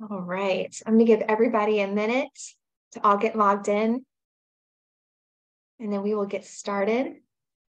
All right, I'm gonna give everybody a minute to all get logged in. And then we will get started.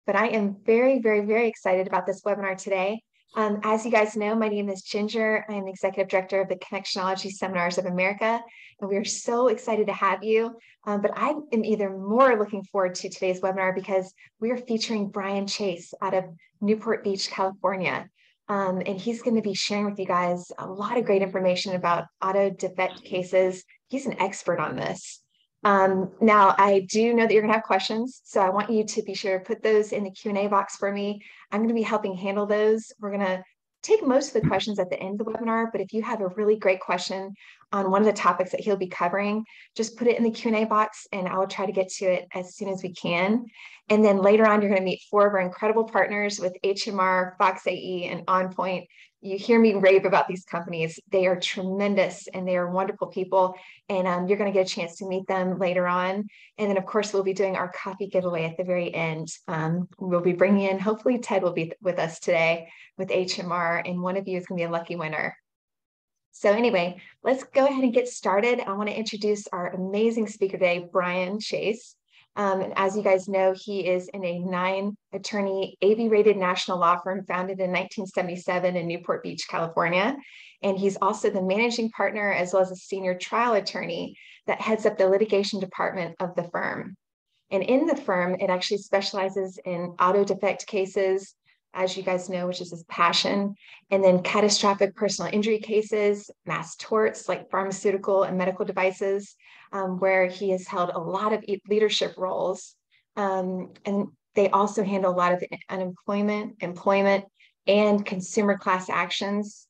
But I am very, very, very excited about this webinar today. Um, as you guys know, my name is Ginger. I am the Executive Director of the Connectionology Seminars of America, and we are so excited to have you. Um, but I am even more looking forward to today's webinar because we are featuring Brian Chase out of Newport Beach, California. Um, and he's going to be sharing with you guys a lot of great information about auto defect cases. He's an expert on this. Um, now, I do know that you're going to have questions, so I want you to be sure to put those in the Q&A box for me. I'm going to be helping handle those. We're going to take most of the questions at the end of the webinar, but if you have a really great question on one of the topics that he'll be covering, just put it in the Q&A box and I will try to get to it as soon as we can. And then later on, you're going to meet four of our incredible partners with HMR, Fox AE, and OnPoint. You hear me rave about these companies. They are tremendous and they are wonderful people. And um, you're going to get a chance to meet them later on. And then, of course, we'll be doing our coffee giveaway at the very end. Um, we'll be bringing in, hopefully, Ted will be with us today with HMR, and one of you is going to be a lucky winner. So anyway, let's go ahead and get started. I want to introduce our amazing speaker today, Brian Chase. Um, and as you guys know, he is in a nine attorney AB rated national law firm founded in 1977 in Newport Beach, California. And he's also the managing partner as well as a senior trial attorney that heads up the litigation department of the firm. And in the firm, it actually specializes in auto defect cases, as you guys know, which is his passion, and then catastrophic personal injury cases, mass torts like pharmaceutical and medical devices, um, where he has held a lot of leadership roles. Um, and they also handle a lot of unemployment, employment, and consumer class actions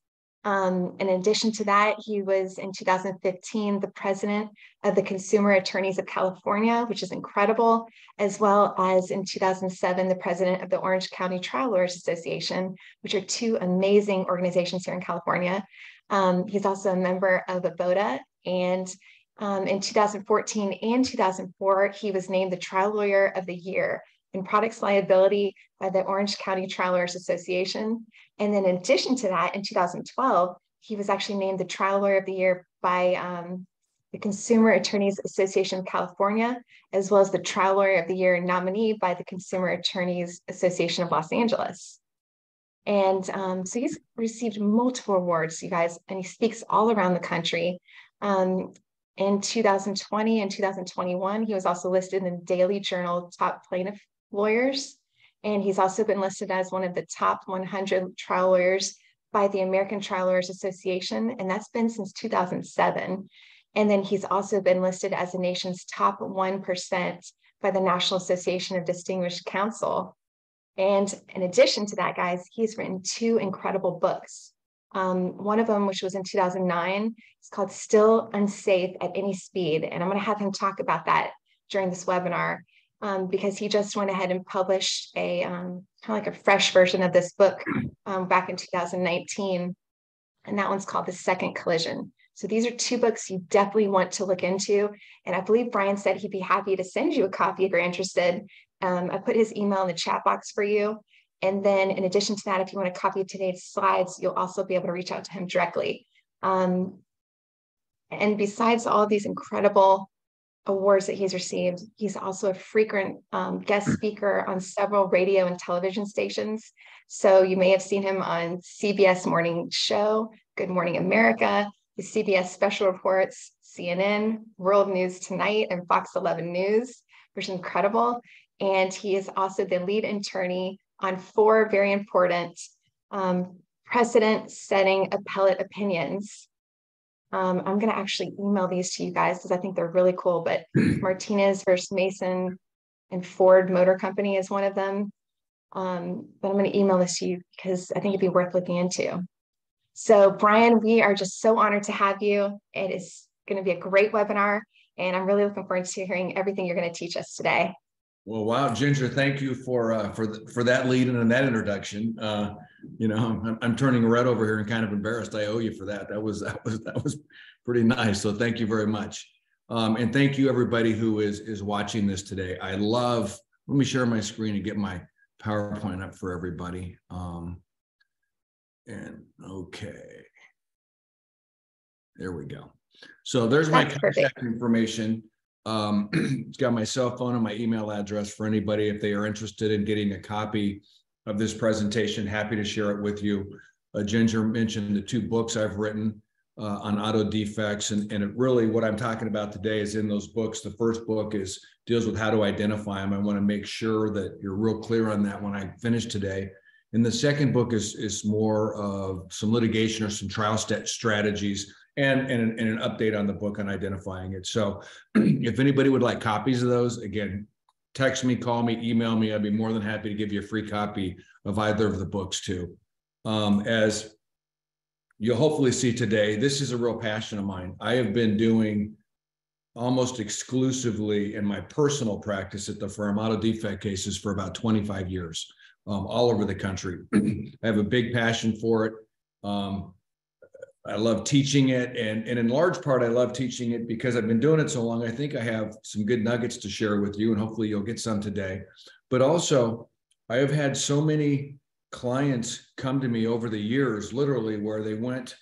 um, in addition to that, he was in 2015 the president of the Consumer Attorneys of California, which is incredible, as well as in 2007 the president of the Orange County Trial Lawyers Association, which are two amazing organizations here in California. Um, he's also a member of ABOTA, and um, in 2014 and 2004, he was named the Trial Lawyer of the Year in products liability by the Orange County Trial Lawyers Association. And then in addition to that, in 2012, he was actually named the Trial Lawyer of the Year by um, the Consumer Attorneys Association of California, as well as the Trial Lawyer of the Year nominee by the Consumer Attorneys Association of Los Angeles. And um, so he's received multiple awards, you guys, and he speaks all around the country. Um, in 2020 and 2021, he was also listed in the Daily Journal Top Plaintiff Lawyers. And he's also been listed as one of the top 100 trial lawyers by the American Trial Lawyers Association, and that's been since 2007. And then he's also been listed as the nation's top 1% by the National Association of Distinguished Counsel. And in addition to that, guys, he's written two incredible books. Um, one of them, which was in 2009, is called Still Unsafe at Any Speed. And I'm going to have him talk about that during this webinar um, because he just went ahead and published a um, kind of like a fresh version of this book um, back in 2019. And that one's called The Second Collision. So these are two books you definitely want to look into. And I believe Brian said he'd be happy to send you a copy if you're interested. Um, I put his email in the chat box for you. And then in addition to that, if you want a copy of today's slides, you'll also be able to reach out to him directly. Um, and besides all these incredible awards that he's received. He's also a frequent um, guest speaker on several radio and television stations. So you may have seen him on CBS Morning Show, Good Morning America, the CBS Special Reports, CNN, World News Tonight, and Fox 11 News, which is incredible. And he is also the lead attorney on four very important um, precedent setting appellate opinions um, I'm going to actually email these to you guys because I think they're really cool. But Martinez versus Mason and Ford Motor Company is one of them. Um, but I'm going to email this to you because I think it'd be worth looking into. So, Brian, we are just so honored to have you. It is going to be a great webinar, and I'm really looking forward to hearing everything you're going to teach us today. Well, wow, Ginger, thank you for uh, for the, for that lead and that introduction. Uh, you know, I'm, I'm, turning red over here and kind of embarrassed. I owe you for that. That was that was that was pretty nice. So thank you very much, um, and thank you everybody who is is watching this today. I love. Let me share my screen and get my PowerPoint up for everybody. Um, and okay. There we go. So there's my That's contact perfect. information. Um, it's got my cell phone and my email address for anybody if they are interested in getting a copy of this presentation. Happy to share it with you. Uh, Ginger mentioned the two books I've written uh, on auto defects, and and it really what I'm talking about today is in those books. The first book is deals with how to identify them. I want to make sure that you're real clear on that when I finish today. And the second book is is more of some litigation or some trial st- strategies and, and, an- and an update on the book on identifying it. So if anybody would like copies of those, again, text me, call me, email me. I'd be more than happy to give you a free copy of either of the books too. Um, as you'll hopefully see today, this is a real passion of mine. I have been doing almost exclusively in my personal practice at the firm auto defect cases for about 25 years, um, all over the country. I have a big passion for it. Um, I love teaching it, and, and in large part, I love teaching it because I've been doing it so long. I think I have some good nuggets to share with you, and hopefully you'll get some today. But also, I have had so many clients come to me over the years, literally, where they went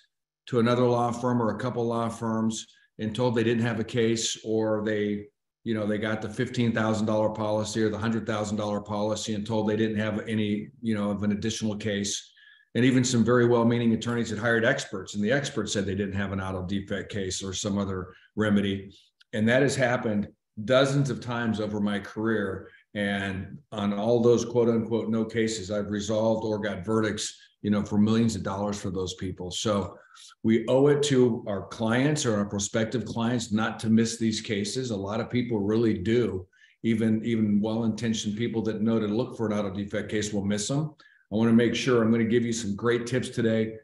to another law firm or a couple law firms and told they didn't have a case, or they, you know, they got the fifteen thousand dollar policy or the hundred thousand dollar policy and told they didn't have any, you know, of an additional case and even some very well-meaning attorneys had hired experts and the experts said they didn't have an auto defect case or some other remedy. And that has happened dozens of times over my career. And on all those quote unquote no cases i've resolved or got verdicts you know for millions of dollars for those people. So we owe it to our clients or our prospective clients not to miss these cases. A lot of people really do. Even even well-intentioned people that know to look for an auto defect case will miss them I want to make sure I'm going to give you some great tips today.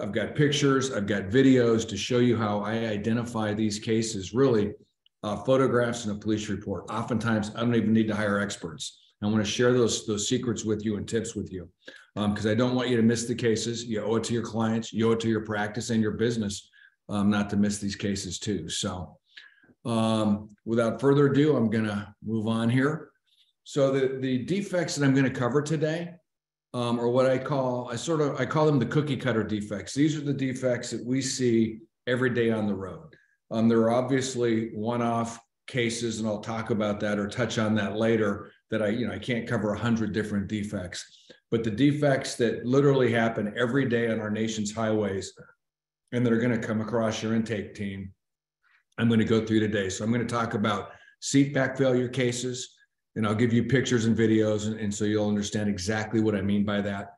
I've got pictures, I've got videos to show you how I identify these cases, really uh, photographs and a police report. Oftentimes, I don't even need to hire experts. I want to share those, those secrets with you and tips with you because um, I don't want you to miss the cases. You owe it to your clients, you owe it to your practice and your business um, not to miss these cases too. So um, without further ado, I'm going to move on here. So the, the defects that I'm going to cover today um, or what I call, I sort of, I call them the cookie cutter defects. These are the defects that we see every day on the road. Um, there are obviously one-off cases, and I'll talk about that or touch on that later. That I, you know, I can't cover a hundred different defects, but the defects that literally happen every day on our nation's highways, and that are going to come across your intake team, I'm going to go through today. So I'm going to talk about seat back failure cases and I'll give you pictures and videos, and, and so you'll understand exactly what I mean by that.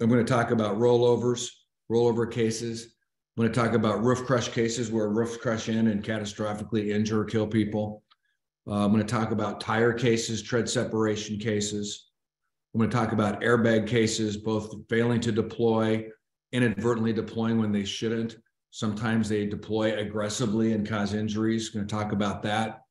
I'm going to talk about rollovers, rollover cases. I'm going to talk about roof crush cases where roofs crush in and catastrophically injure or kill people. Uh, I'm going to talk about tire cases, tread separation cases. I'm going to talk about airbag cases, both failing to deploy, inadvertently deploying when they shouldn't. Sometimes they deploy aggressively and cause injuries. I'm going to talk about that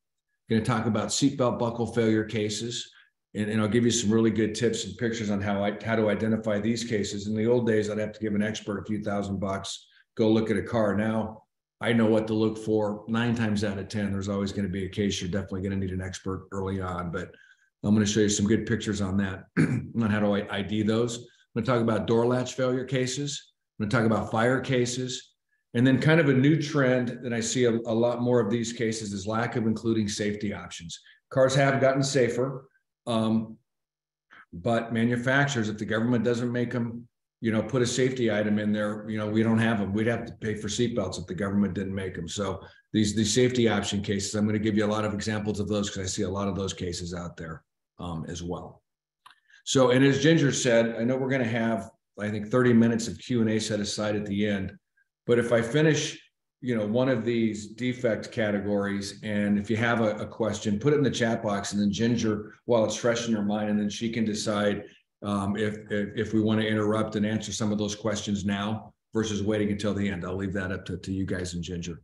going to talk about seatbelt buckle failure cases. And, and, I'll give you some really good tips and pictures on how I how to identify these cases. In the old days, I'd have to give an expert a few thousand bucks, go look at a car. Now I know what to look for. Nine times out of ten, there's always going to be a case you're definitely going to need an expert early on. But I'm going to show you some good pictures on that, on how to ID those. I'm going to talk about door latch failure cases. I'm going to talk about fire cases. And then kind of a new trend that I see a, a, lot more of these cases is lack of including safety options. Cars have gotten safer, um, but manufacturers, if the government doesn't make them, you know, put a safety item in there, you know, we don't have them. We'd have to pay for seatbelts if the government didn't make them. So these these safety option cases, I'm going to give you a lot of examples of those because I see a lot of those cases out there um, as well. So, and as Ginger said, I know we're going to have, I think, 30 minutes of Q and A set aside at the end. But if I finish, you know, one of these defect categories, and if you have a, a question, put it in the chat box, and then Ginger, while it's fresh in her mind, and then she can decide um, if, if if we want to interrupt and answer some of those questions now versus waiting until the end. I'll leave that up to, to you guys and Ginger.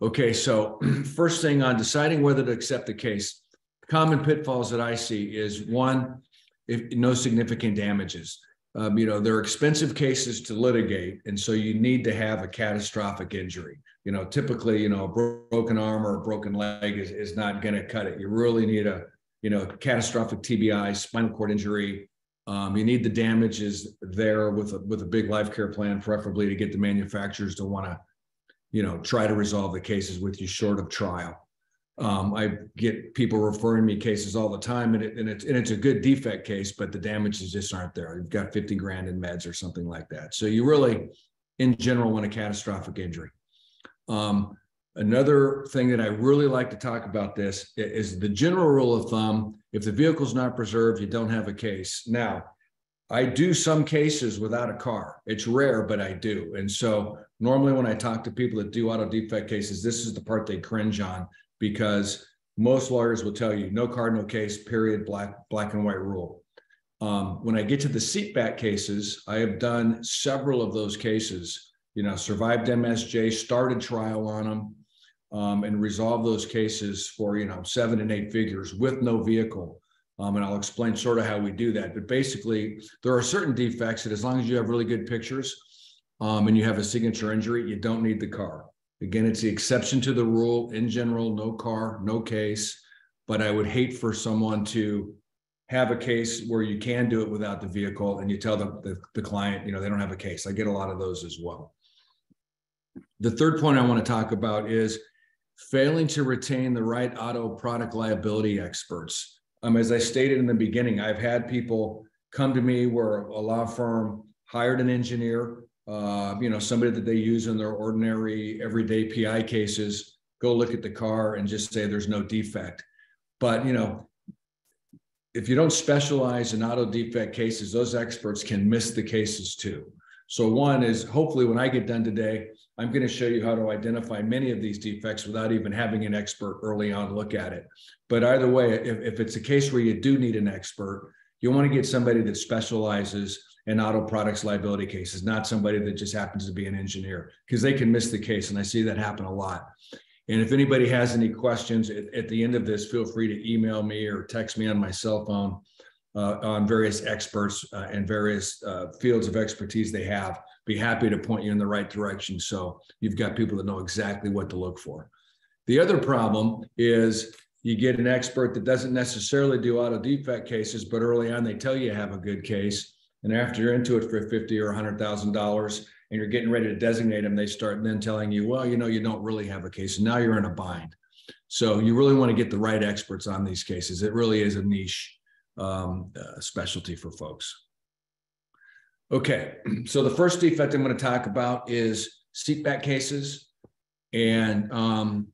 Okay, so first thing on deciding whether to accept the case, common pitfalls that I see is one, if no significant damages um, you know, they're expensive cases to litigate. And so you need to have a catastrophic injury. You know, typically, you know, a bro- broken arm or a broken leg is, is not going to cut it. You really need a, you know, catastrophic TBI, spinal cord injury. Um, you need the damages there with a, with a big life care plan, preferably to get the manufacturers to want to you know, try to resolve the cases with you short of trial. Um, I get people referring me cases all the time, and, it, and it's and it's a good defect case, but the damages just aren't there. You've got 50 grand in meds or something like that. So you really, in general, want a catastrophic injury. Um, another thing that I really like to talk about this is the general rule of thumb: if the vehicle's not preserved, you don't have a case. Now, I do some cases without a car. It's rare, but I do. And so normally when I talk to people that do auto defect cases, this is the part they cringe on because most lawyers will tell you no card, no case, period, black, black and white rule. Um, when I get to the seat back cases, I have done several of those cases, you know, survived MSJ, started trial on them, um, and resolved those cases for, you know, seven and eight figures with no vehicle. Um, and I'll explain sort of how we do that. But basically, there are certain defects that as long as you have really good pictures um, and you have a signature injury, you don't need the car. Again, it's the exception to the rule. In general, no car, no case. But I would hate for someone to have a case where you can do it without the vehicle and you tell the, the, the client, you know, they don't have a case. I get a lot of those as well. The third point I want to talk about is failing to retain the right auto product liability experts. Um, as I stated in the beginning, I've had people come to me where a law firm hired an engineer uh, you know, somebody that they use in their ordinary everyday PI cases, go look at the car and just say there's no defect. But, you know, if you don't specialize in auto defect cases, those experts can miss the cases too. So one is hopefully when I get done today, I'm going to show you how to identify many of these defects without even having an expert early on look at it. But either way, if, if it's a case where you do need an expert, you want to get somebody that specializes in auto products liability cases, not somebody that just happens to be an engineer, because they can miss the case. And I see that happen a lot. And if anybody has any questions at, at the end of this, feel free to email me or text me on my cell phone uh, on various experts uh, and various uh, fields of expertise they have. Be happy to point you in the right direction. So you've got people that know exactly what to look for. The other problem is you get an expert that doesn't necessarily do auto defect cases, but early on they tell you you have a good case and after you're into it for fifty or hundred thousand dollars and you're getting ready to designate them, they start then telling you, well, you know, you don't really have a case. And now you're in a bind. So you really want to get the right experts on these cases. It really is a niche um, uh, specialty for folks. Okay, so the first defect I'm going to talk about is seatback cases. And um,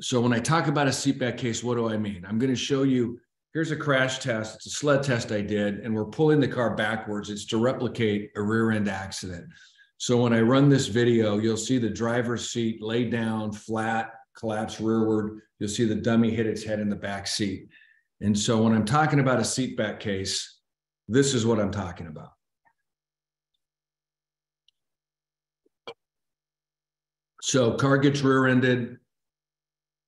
so when I talk about a seatback case, what do I mean? I'm going to show you here's a crash test. It's a sled test I did, and we're pulling the car backwards. It's to replicate a rear end accident. So when I run this video, you'll see the driver's seat lay down flat, collapse rearward. You'll see the dummy hit its head in the back seat. And so when I'm talking about a seat back case, this is what I'm talking about. So car gets rear-ended,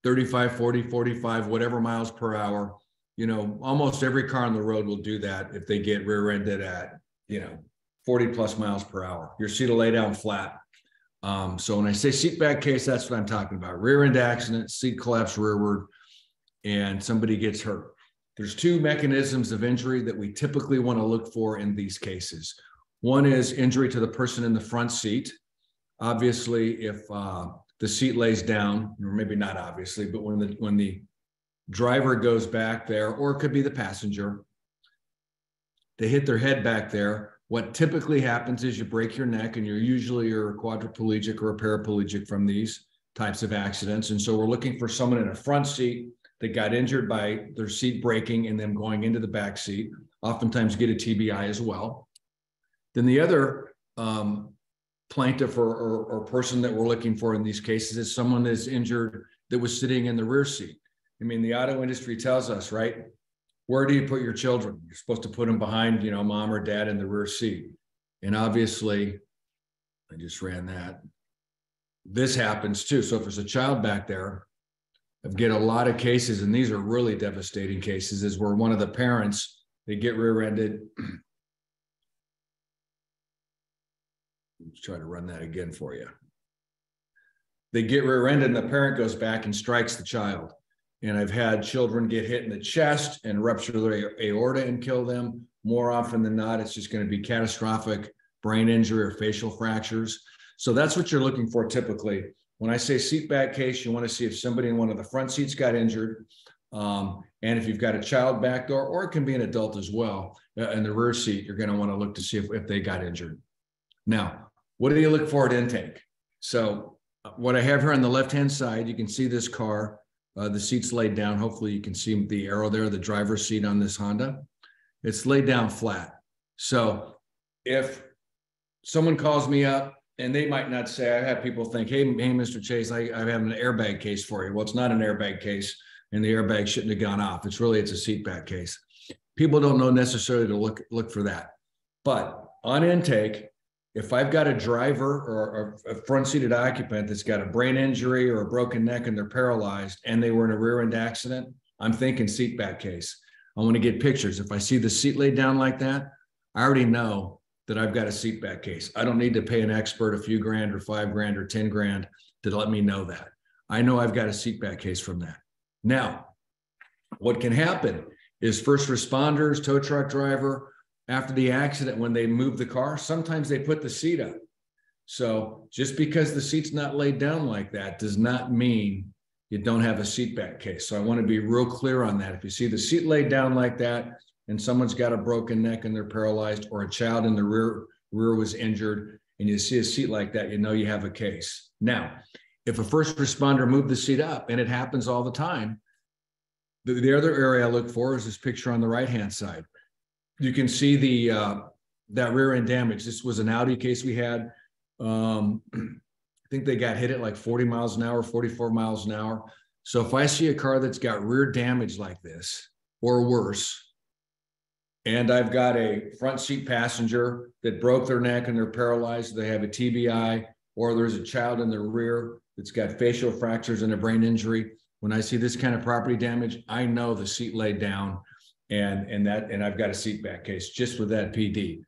35, 40, 45, whatever miles per hour you know, almost every car on the road will do that if they get rear-ended at, you know, 40 plus miles per hour. Your seat will lay down flat. Um, so when I say seat back case, that's what I'm talking about. Rear end accident, seat collapse rearward, and somebody gets hurt. There's two mechanisms of injury that we typically want to look for in these cases. One is injury to the person in the front seat. Obviously, if uh, the seat lays down, or maybe not obviously, but when the when the driver goes back there, or it could be the passenger. They hit their head back there. What typically happens is you break your neck, and you're usually you're a quadriplegic or a paraplegic from these types of accidents. And so we're looking for someone in a front seat that got injured by their seat breaking and then going into the back seat. Oftentimes get a TBI as well. Then the other um, plaintiff or, or, or person that we're looking for in these cases is someone that's injured that was sitting in the rear seat. I mean, the auto industry tells us, right? Where do you put your children? You're supposed to put them behind, you know, mom or dad in the rear seat. And obviously, I just ran that. This happens too. So if there's a child back there, I get a lot of cases, and these are really devastating cases, is where one of the parents they get rear-ended. Let's try to run that again for you. They get rear-ended, and the parent goes back and strikes the child. And I've had children get hit in the chest and rupture their aorta and kill them. More often than not, it's just going to be catastrophic brain injury or facial fractures. So that's what you're looking for typically. When I say seat back case, you want to see if somebody in one of the front seats got injured. Um, and if you've got a child back door, or it can be an adult as well, uh, in the rear seat, you're going to want to look to see if, if they got injured. Now, what do you look for at intake? So uh, what I have here on the left-hand side, you can see this car. Uh, the seat's laid down. Hopefully you can see the arrow there, the driver's seat on this Honda. It's laid down flat. So if someone calls me up and they might not say, I have people think, hey, hey, Mr. Chase, I, I have an airbag case for you. Well, it's not an airbag case and the airbag shouldn't have gone off. It's really, it's a seat back case. People don't know necessarily to look, look for that. But on intake, if I've got a driver or a front seated occupant that's got a brain injury or a broken neck and they're paralyzed and they were in a rear end accident, I'm thinking seat back case. I want to get pictures. If I see the seat laid down like that, I already know that I've got a seat back case. I don't need to pay an expert a few grand or five grand or 10 grand to let me know that. I know I've got a seat back case from that. Now, what can happen is first responders, tow truck driver, after the accident, when they move the car, sometimes they put the seat up. So just because the seat's not laid down like that does not mean you don't have a seat back case. So I want to be real clear on that. If you see the seat laid down like that and someone's got a broken neck and they're paralyzed or a child in the rear rear was injured and you see a seat like that, you know you have a case. Now, if a first responder moved the seat up and it happens all the time, the, the other area I look for is this picture on the right hand side you can see the uh, that rear end damage. This was an Audi case we had. Um, I think they got hit at like 40 miles an hour, 44 miles an hour. So if I see a car that's got rear damage like this or worse, and I've got a front seat passenger that broke their neck and they're paralyzed, they have a TBI, or there's a child in the rear that's got facial fractures and a brain injury. When I see this kind of property damage, I know the seat laid down and and that and I've got a seat back case just with that PD,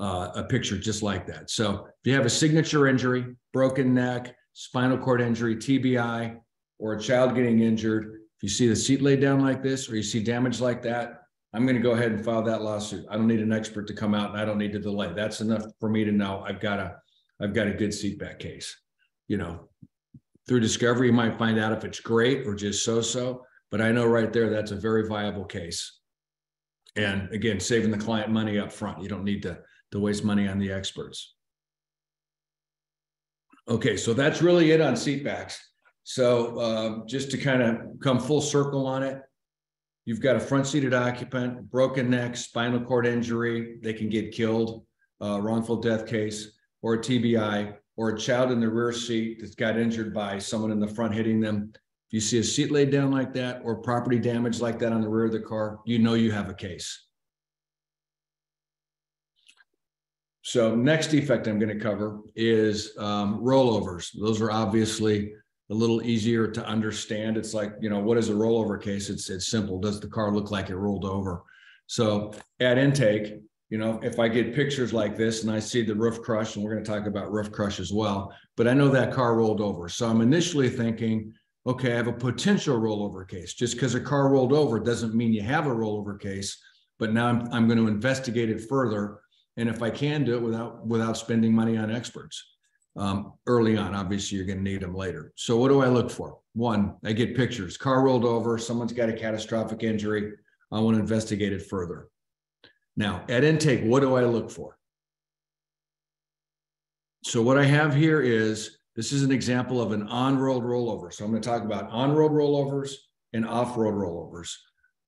uh, a picture just like that. So if you have a signature injury, broken neck, spinal cord injury, TBI, or a child getting injured, if you see the seat laid down like this or you see damage like that, I'm going to go ahead and file that lawsuit. I don't need an expert to come out and I don't need to delay. That's enough for me to know I've got a I've got a good seat back case. You know, through discovery, you might find out if it's great or just so-so, but I know right there that's a very viable case. And again, saving the client money up front. You don't need to, to waste money on the experts. Okay, so that's really it on seatbacks. So uh, just to kind of come full circle on it, you've got a front seated occupant, broken neck, spinal cord injury, they can get killed, uh, wrongful death case, or a TBI, or a child in the rear seat that's got injured by someone in the front hitting them you see a seat laid down like that or property damage like that on the rear of the car, you know you have a case. So next defect I'm going to cover is um, rollovers. Those are obviously a little easier to understand. It's like, you know, what is a rollover case? It's, it's simple. Does the car look like it rolled over? So at intake, you know, if I get pictures like this and I see the roof crush, and we're going to talk about roof crush as well, but I know that car rolled over. So I'm initially thinking, okay, I have a potential rollover case. Just because a car rolled over doesn't mean you have a rollover case, but now I'm, I'm going to investigate it further. And if I can do it without without spending money on experts um, early on, obviously you're going to need them later. So what do I look for? One, I get pictures. Car rolled over. Someone's got a catastrophic injury. I want to investigate it further. Now, at intake, what do I look for? So what I have here is this is an example of an on-road rollover. So I'm going to talk about on-road rollovers and off-road rollovers.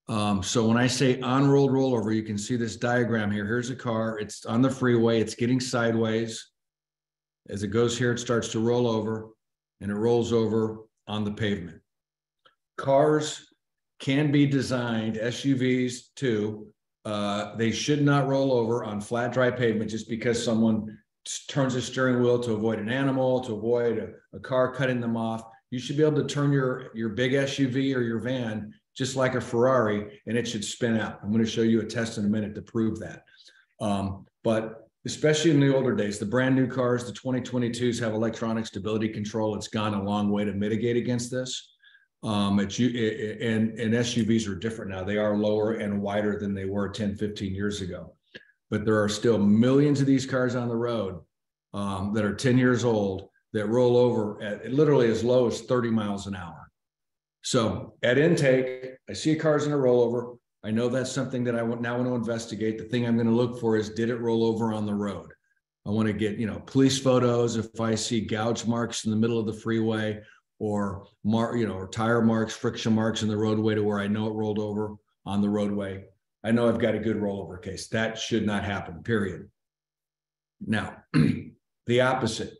Um, so when I say on-road rollover, you can see this diagram here. Here's a car. It's on the freeway. It's getting sideways. As it goes here, it starts to roll over and it rolls over on the pavement. Cars can be designed, SUVs too, uh, they should not roll over on flat, dry pavement just because someone turns the steering wheel to avoid an animal, to avoid a, a, car cutting them off. You should be able to turn your, your big SUV or your van just like a Ferrari and it should spin out. I'm going to show you a test in a minute to prove that. Um, but especially in the older days, the brand new cars, the 2022s have electronic stability control. It's gone a long way to mitigate against this. Um, it's, it, and, and SUVs are different now. They are lower and wider than they were 10, 15 years ago but there are still millions of these cars on the road. um, that are 10 years old that roll over at literally as low as 30 miles an hour. So at intake, I see a cars in a rollover. I know that's something that I now want to investigate. The thing I'm going to look for is did it roll over on the road? I want to get, you know, police photos if I see gouge marks in the middle of the freeway or mar, you know, or tire marks, friction marks in the roadway to where I know it rolled over on the roadway. I know I've got a good rollover case. That should not happen, period. Now, the opposite.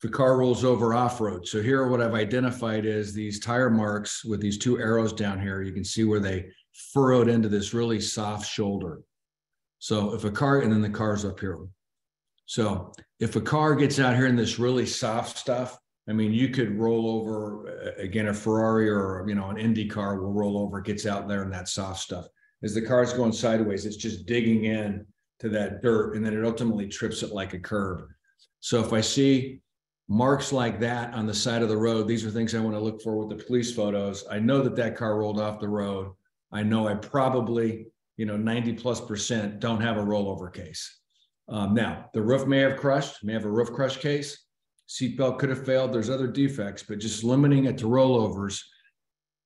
The car rolls over off-road. So here what I've identified is these tire marks with these two arrows down here. You can see where they furrowed into this really soft shoulder. So if a car, and then the car's up here. So if a car gets out here in this really soft stuff, I mean, you could roll over uh, again, a Ferrari or, you know, an Indy car will roll over, gets out there in that soft stuff. As the car's going sideways, it's just digging in to that dirt and then it ultimately trips it like a curb. So if I see marks like that on the side of the road, these are things I want to look for with the police photos. I know that that car rolled off the road. I know I probably, you know, 90 plus percent don't have a rollover case. Um, now, the roof may have crushed, may have a roof crush case. Seatbelt could have failed. There's other defects, but just limiting it to rollovers.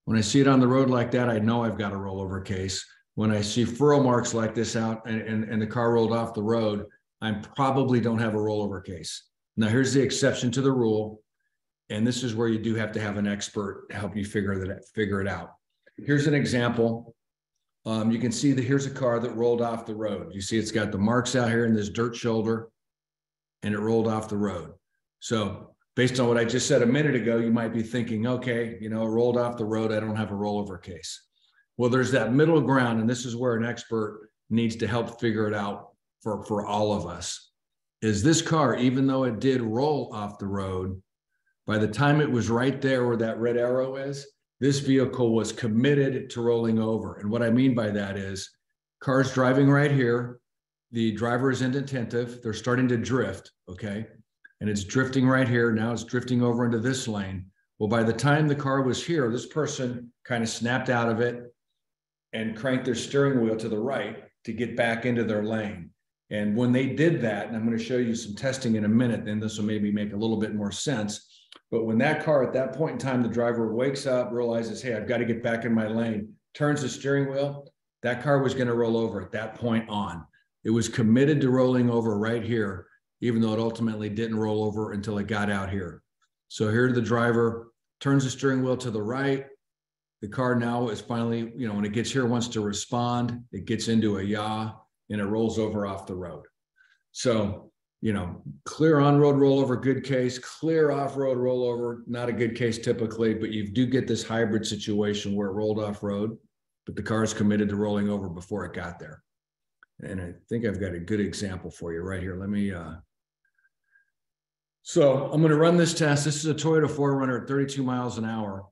When I see it on the road like that, I know I've got a rollover case. When I see furrow marks like this out and, and, and the car rolled off the road, I probably don't have a rollover case. Now, here's the exception to the rule. And this is where you do have to have an expert help you figure that figure it out. Here's an example. Um, you can see that here's a car that rolled off the road. You see it's got the marks out here in this dirt shoulder and it rolled off the road. So based on what I just said a minute ago, you might be thinking, okay, you know, rolled off the road. I don't have a rollover case. Well, there's that middle ground, and this is where an expert needs to help figure it out for, for all of us. Is this car, even though it did roll off the road, by the time it was right there where that red arrow is, this vehicle was committed to rolling over. And what I mean by that is cars driving right here, the driver is inattentive, they're starting to drift, okay? And it's drifting right here. Now it's drifting over into this lane. Well, by the time the car was here, this person kind of snapped out of it, and crank their steering wheel to the right to get back into their lane. And when they did that, and I'm going to show you some testing in a minute, then this will maybe make a little bit more sense. But when that car at that point in time, the driver wakes up, realizes, hey, I've got to get back in my lane, turns the steering wheel, that car was going to roll over at that point on. It was committed to rolling over right here, even though it ultimately didn't roll over until it got out here. So here the driver turns the steering wheel to the right, the car now is finally, you know, when it gets here, wants to respond, it gets into a yaw and it rolls over off the road. So, you know, clear on road rollover, good case, clear off road rollover, not a good case typically, but you do get this hybrid situation where it rolled off road, but the car is committed to rolling over before it got there. And I think I've got a good example for you right here. Let me, uh, so I'm going to run this test. This is a Toyota 4Runner at 32 miles an hour.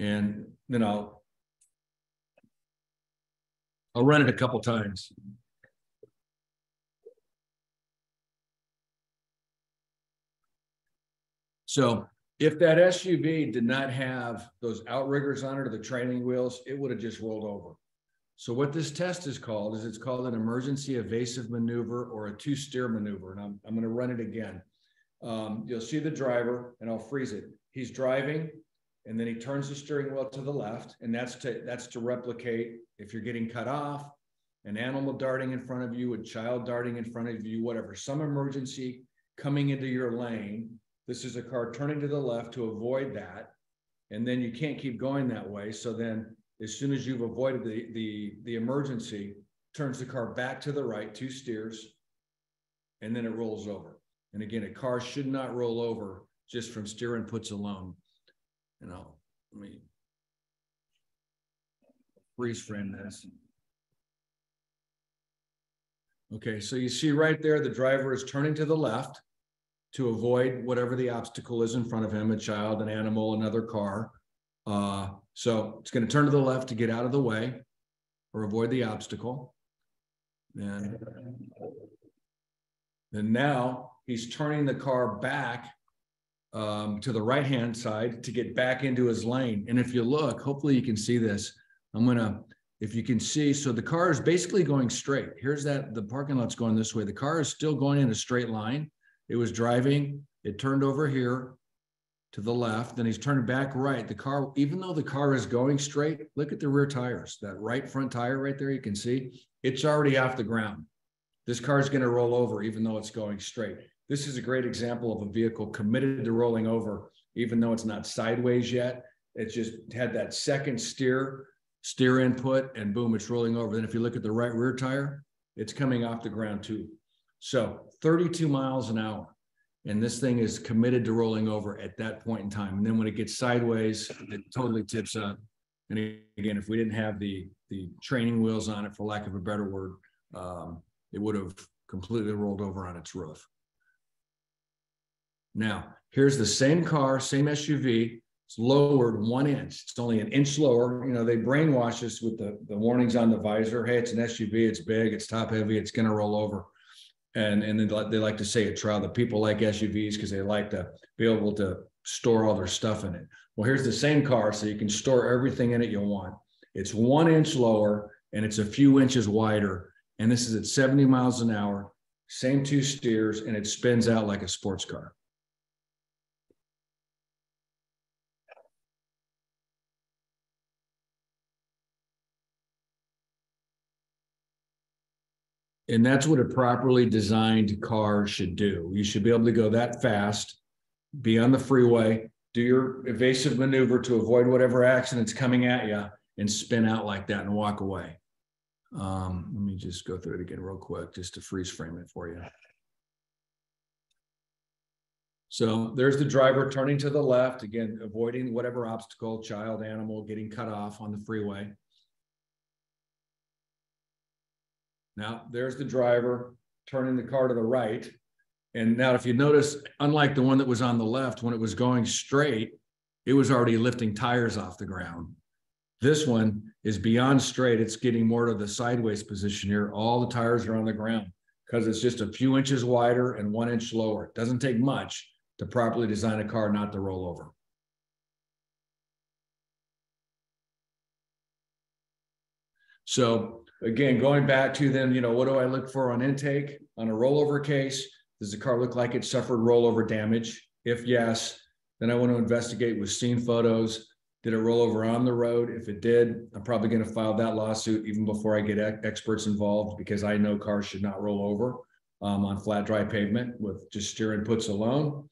And then I'll I'll run it a couple times. So if that SUV did not have those outriggers on it or the trailing wheels, it would have just rolled over. So what this test is called is it's called an emergency evasive maneuver or a two steer maneuver. And I'm, I'm going to run it again. Um, you'll see the driver and I'll freeze it. He's driving and then he turns the steering wheel to the left and that's to that's to replicate if you're getting cut off an animal darting in front of you a child darting in front of you whatever some emergency coming into your lane. This is a car turning to the left to avoid that. And then you can't keep going that way. So then as soon as you've avoided the the the emergency turns the car back to the right two steers and then it rolls over. And again a car should not roll over just from steer inputs alone know, let me freeze frame this. Okay, so you see right there, the driver is turning to the left to avoid whatever the obstacle is in front of him, a child, an animal, another car. Uh, so it's going to turn to the left to get out of the way or avoid the obstacle. And then now he's turning the car back um, to the right hand side to get back into his lane. And if you look, hopefully you can see this. I'm gonna, if you can see, so the car is basically going straight. Here's that the parking lot's going this way. The car is still going in a straight line. it was driving, it turned over here to the left, then he's turning back right. The car, even though the car is going straight, look at the rear tires. That right front tire right there, you can see it's already off the ground. This car is going to roll over even though it's going straight. This is a great example of a vehicle committed to rolling over, even though it's not sideways yet. It just had that second steer, steer input, and boom, it's rolling over. Then if you look at the right rear tire, it's coming off the ground too. So 32 miles an hour. And this thing is committed to rolling over at that point in time. And then when it gets sideways, it totally tips up. And again, if we didn't have the the training wheels on it, for lack of a better word, um, it would have completely rolled over on its roof. Now, here's the same car, same SUV. It's lowered one inch. It's only an inch lower. You know, they brainwash us with the, the warnings on the visor. Hey, it's an SUV. It's big. It's top heavy. It's going to roll over. And, and then they like to say it, trial that people like SUVs because they like to be able to store all their stuff in it. Well, here's the same car, so you can store everything in it you want. It's one inch lower and it's a few inches wider. And this is at 70 miles an hour, same two steers, and it spins out like a sports car. And that's what a properly designed car should do. You should be able to go that fast, be on the freeway, do your evasive maneuver to avoid whatever accident's coming at you, and spin out like that and walk away. Um, let me just go through it again real quick just to freeze frame it for you. So there's the driver turning to the left, again, avoiding whatever obstacle, child, animal, getting cut off on the freeway. Now there's the driver turning the car to the right. And now if you notice, unlike the one that was on the left, when it was going straight, it was already lifting tires off the ground. This one is beyond straight. It's getting more to the sideways position here. All the tires are on the ground because it's just a few inches wider and one inch lower. It doesn't take much to properly design a car not to roll over. So again, going back to then, you know, what do I look for on intake? On a rollover case, does the car look like it suffered rollover damage? If yes, then I want to investigate with scene photos. Did it roll over on the road? If it did, I'm probably going to file that lawsuit even before I get experts involved because I know cars should not roll over um, on flat, dry pavement with just steer inputs alone.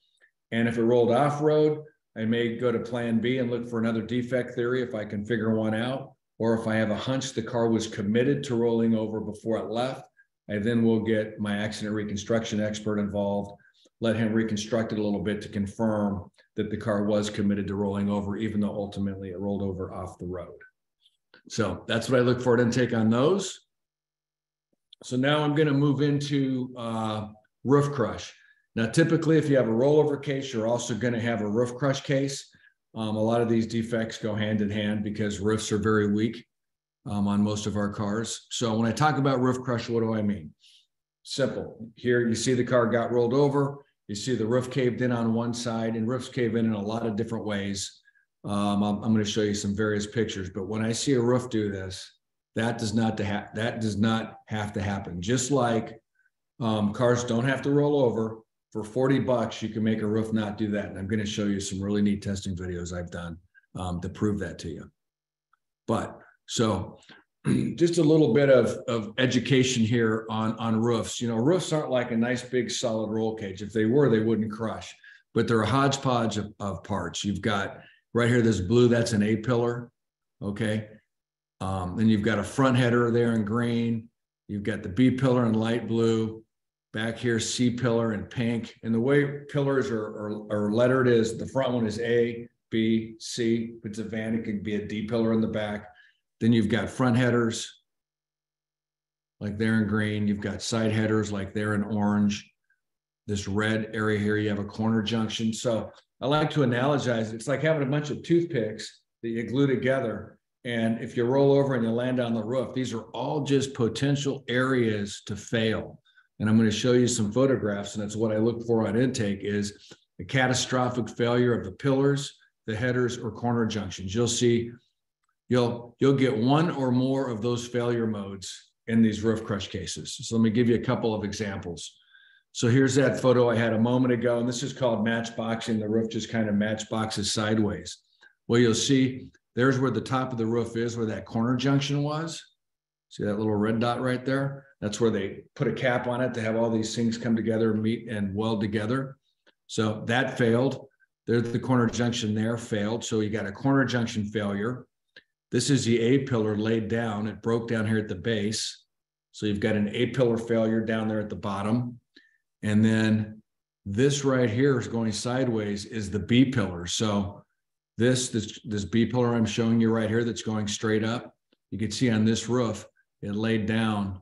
And if it rolled off road, I may go to plan B and look for another defect theory if I can figure one out or if I have a hunch the car was committed to rolling over before it left, I then will get my accident reconstruction expert involved, let him reconstruct it a little bit to confirm that the car was committed to rolling over, even though ultimately it rolled over off the road. So that's what I look for at intake on those. So now I'm going to move into uh, roof crush. Now, typically, if you have a rollover case, you're also going to have a roof crush case. Um, a lot of these defects go hand in hand because roofs are very weak um, on most of our cars. So when I talk about roof crush, what do I mean? Simple. Here you see the car got rolled over. You see the roof caved in on one side, and roofs cave in in a lot of different ways. Um, I'm, I'm going to show you some various pictures, but when I see a roof do this, that does not to ha- that does not have to happen. Just like um, cars don't have to roll over, for 40 bucks, you can make a roof not do that. And I'm going to show you some really neat testing videos I've done um, to prove that to you. But so just a little bit of, of education here on, on roofs. You know, roofs aren't like a nice big solid roll cage. If they were, they wouldn't crush, but they're a hodgepodge of, of parts. You've got right here, this blue, that's an A pillar. Okay. Um, then you've got a front header there in green. You've got the B pillar in light blue. Back here, C pillar in pink. And the way pillars are, are, are lettered is the front one is A, B, C. If it's a van, it could be a D pillar in the back. Then you've got front headers like they're in green. You've got side headers like they're in orange. This red area here, you have a corner junction. So I like to analogize. It's like having a bunch of toothpicks that you glue together. And if you roll over and you land on the roof, these are all just potential areas to fail and I'm going to show you some photographs, and that's what I look for on intake is a catastrophic failure of the pillars, the headers, or corner junctions. You'll see, you'll you'll get one or more of those failure modes in these roof crush cases. So let me give you a couple of examples. So here's that photo I had a moment ago, and this is called matchboxing. The roof just kind of matchboxes sideways. Well, you'll see there's where the top of the roof is, where that corner junction was. See that little red dot right there? That's where they put a cap on it to have all these things come together, meet and weld together. So that failed. There's the corner junction there failed. So you got a corner junction failure. This is the A pillar laid down. It broke down here at the base. So you've got an A pillar failure down there at the bottom. And then this right here is going sideways is the B pillar. So this, this, this B pillar I'm showing you right here that's going straight up, you can see on this roof, it laid down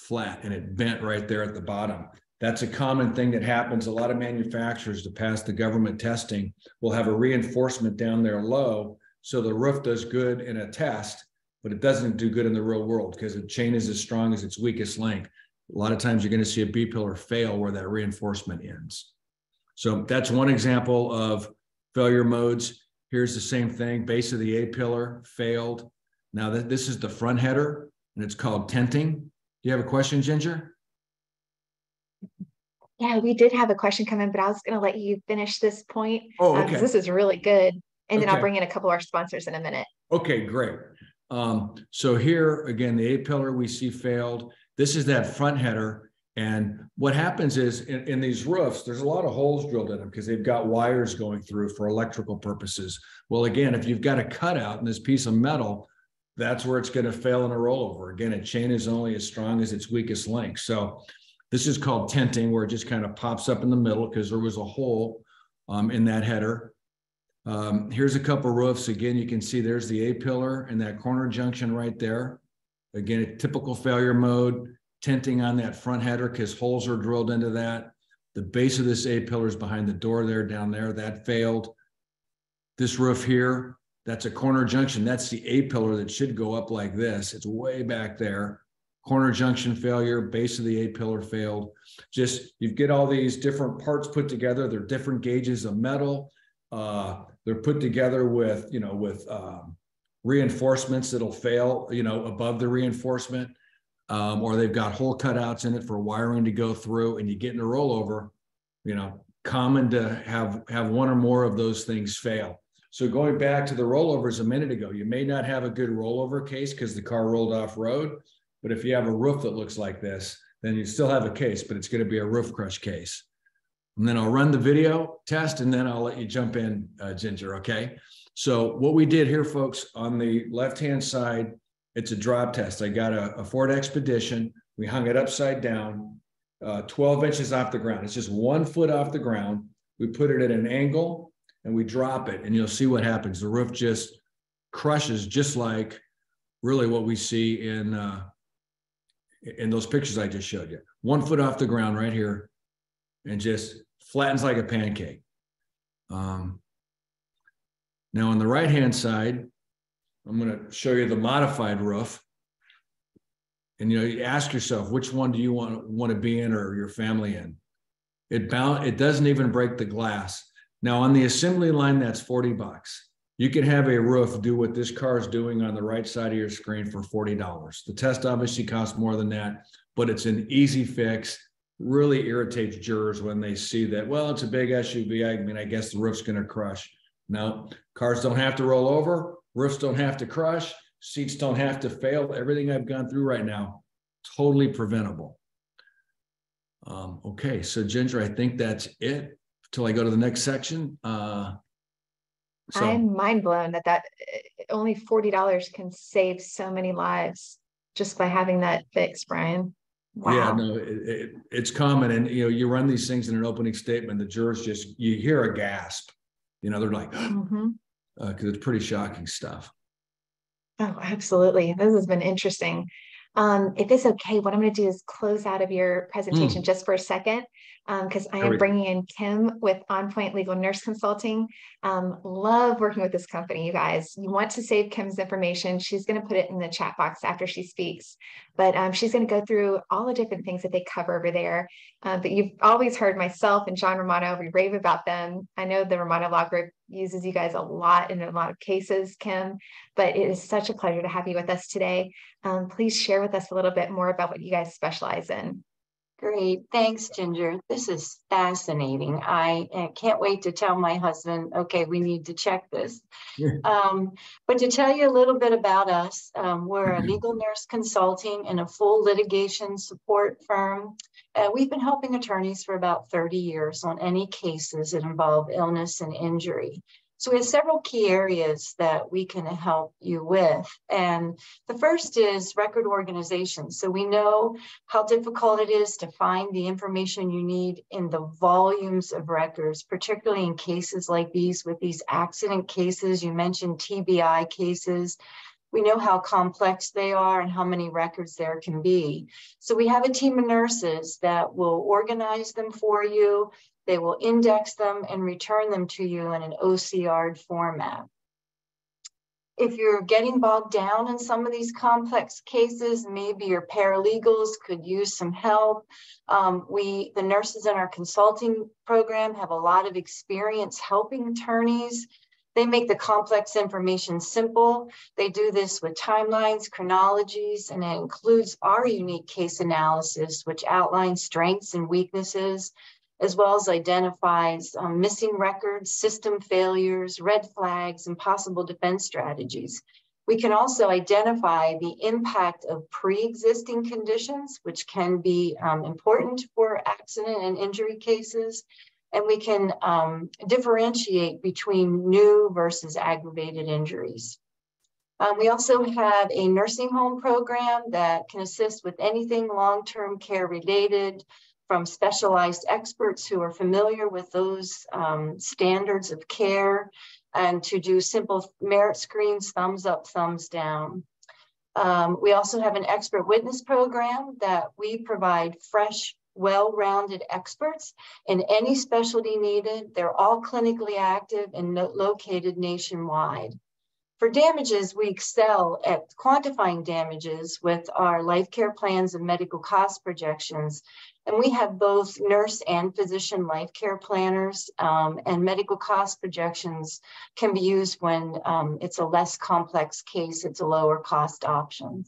flat and it bent right there at the bottom. That's a common thing that happens. A lot of manufacturers to pass the government testing will have a reinforcement down there low. So the roof does good in a test, but it doesn't do good in the real world because the chain is as strong as its weakest link. A lot of times you're going to see a B pillar fail where that reinforcement ends. So that's one example of failure modes. Here's the same thing. Base of the A pillar failed. Now this is the front header and it's called tenting. Do you have a question, Ginger? Yeah, we did have a question come in, but I was going to let you finish this point. Oh, uh, okay. this is really good. And then I'll bring in a couple of our sponsors in a minute. Okay, great. Um, so here again, the A pillar we see failed. This is that front header. And what happens is in, in these roofs, there's a lot of holes drilled in them because they've got wires going through for electrical purposes. Well, again, if you've got a cutout in this piece of metal, that's where it's going to fail in a rollover. Again, a chain is only as strong as its weakest link. So this is called tenting, where it just kind of pops up in the middle because there was a hole um, in that header. Um, here's a couple roofs. Again, you can see there's the A pillar and that corner junction right there. Again, a typical failure mode, tenting on that front header because holes are drilled into that. The base of this A pillar is behind the door there, down there. That failed. This roof here, that's a corner junction. That's the A pillar that should go up like this. It's way back there. Corner junction failure, base of the A pillar failed. Just you get all these different parts put together. They're different gauges of metal. Uh, they're put together with, you know, with um, reinforcements that'll fail, you know, above the reinforcement. Um, or they've got hole cutouts in it for wiring to go through and you get in a rollover, you know, common to have have one or more of those things fail. So going back to the rollovers a minute ago, you may not have a good rollover case because the car rolled off road, but if you have a roof that looks like this, then you still have a case, but it's going to be a roof crush case. And then I'll run the video test and then I'll let you jump in, uh, Ginger. Okay. So what we did here, folks, on the left-hand side, it's a drop test. I got a, a Ford Expedition. We hung it upside down, uh, 12 inches off the ground. It's just one foot off the ground. We put it at an angle and we drop it and you'll see what happens. The roof just crushes just like really what we see in, uh, in those pictures I just showed you. One foot off the ground right here and just flattens like a pancake. Um, now on the right-hand side, I'm going to show you the modified roof. And you know, you ask yourself, which one do you want, want to be in or your family in? It bound, it doesn't even break the glass. Now on the assembly line, that's 40 bucks. You can have a roof do what this car is doing on the right side of your screen for $40. The test obviously costs more than that, but it's an easy fix. Really irritates jurors when they see that, well, it's a big SUV. I mean, I guess the roof's going to crush. No, cars don't have to roll over. Roofs don't have to crush. Seats don't have to fail. Everything I've gone through right now, totally preventable. Um, okay, so Ginger, I think that's it till I go to the next section. Uh, so I'm mind blown that that uh, only $40 can save so many lives just by having that fixed, Brian. Wow. yeah, no, it, it, it's common, and you know, you run these things in an opening statement. The jurors just you hear a gasp. You know, they're like, because Mhm. it's pretty shocking stuff. Oh, absolutely. This has been interesting. Um, if it's okay, what I'm going to do is close out of your presentation just for a second, because I am bringing in Kim with On Point Legal Nurse Consulting. Um, love working with this company, you guys. You want to save Kim's information. She's going to put it in the chat box after she speaks, but um, she's going to go through all the different things that they cover over there. Uh, but you've always heard myself and John Romano, we rave about them. I know the Romano Law Group uses you guys a lot in a lot of cases, Kim, but it is such a pleasure to have you with us today. Um, please share with us a little bit more about what you guys specialize in. Great. Thanks, Ginger. This is fascinating. I uh, can't wait to tell my husband, okay, we need to check this. Um, but to tell you a little bit about us, um, we're a legal nurse consulting and a full litigation support firm. Uh, we've been helping attorneys for about 30 years on any cases that involve illness and injury. So we have several key areas that we can help you with. And the first is record organization. So we know how difficult it is to find the information you need in the volumes of records, particularly in cases like these with these accident cases. You mentioned TBI cases. We know how complex they are and how many records there can be. So we have a team of nurses that will organize them for you they will index them and return them to you in an OCR format. If you're getting bogged down in some of these complex cases, maybe your paralegals could use some help. Um, we, the nurses in our consulting program have a lot of experience helping attorneys they make the complex information simple. They do this with timelines, chronologies, and it includes our unique case analysis, which outlines strengths and weaknesses, as well as identifies um, missing records, system failures, red flags, and possible defense strategies. We can also identify the impact of pre-existing conditions, which can be um, important for accident and injury cases. And we can um, differentiate between new versus aggravated injuries. Um, we also have a nursing home program that can assist with anything long-term care related, from specialized experts who are familiar with those um, standards of care and to do simple merit screens, thumbs up, thumbs down. Um, we also have an expert witness program that we provide fresh, well-rounded experts in any specialty needed. They're all clinically active and located nationwide. For damages, we excel at quantifying damages with our life care plans and medical cost projections and we have both nurse and physician life care planners um, and medical cost projections can be used when um, it's a less complex case, it's a lower cost option.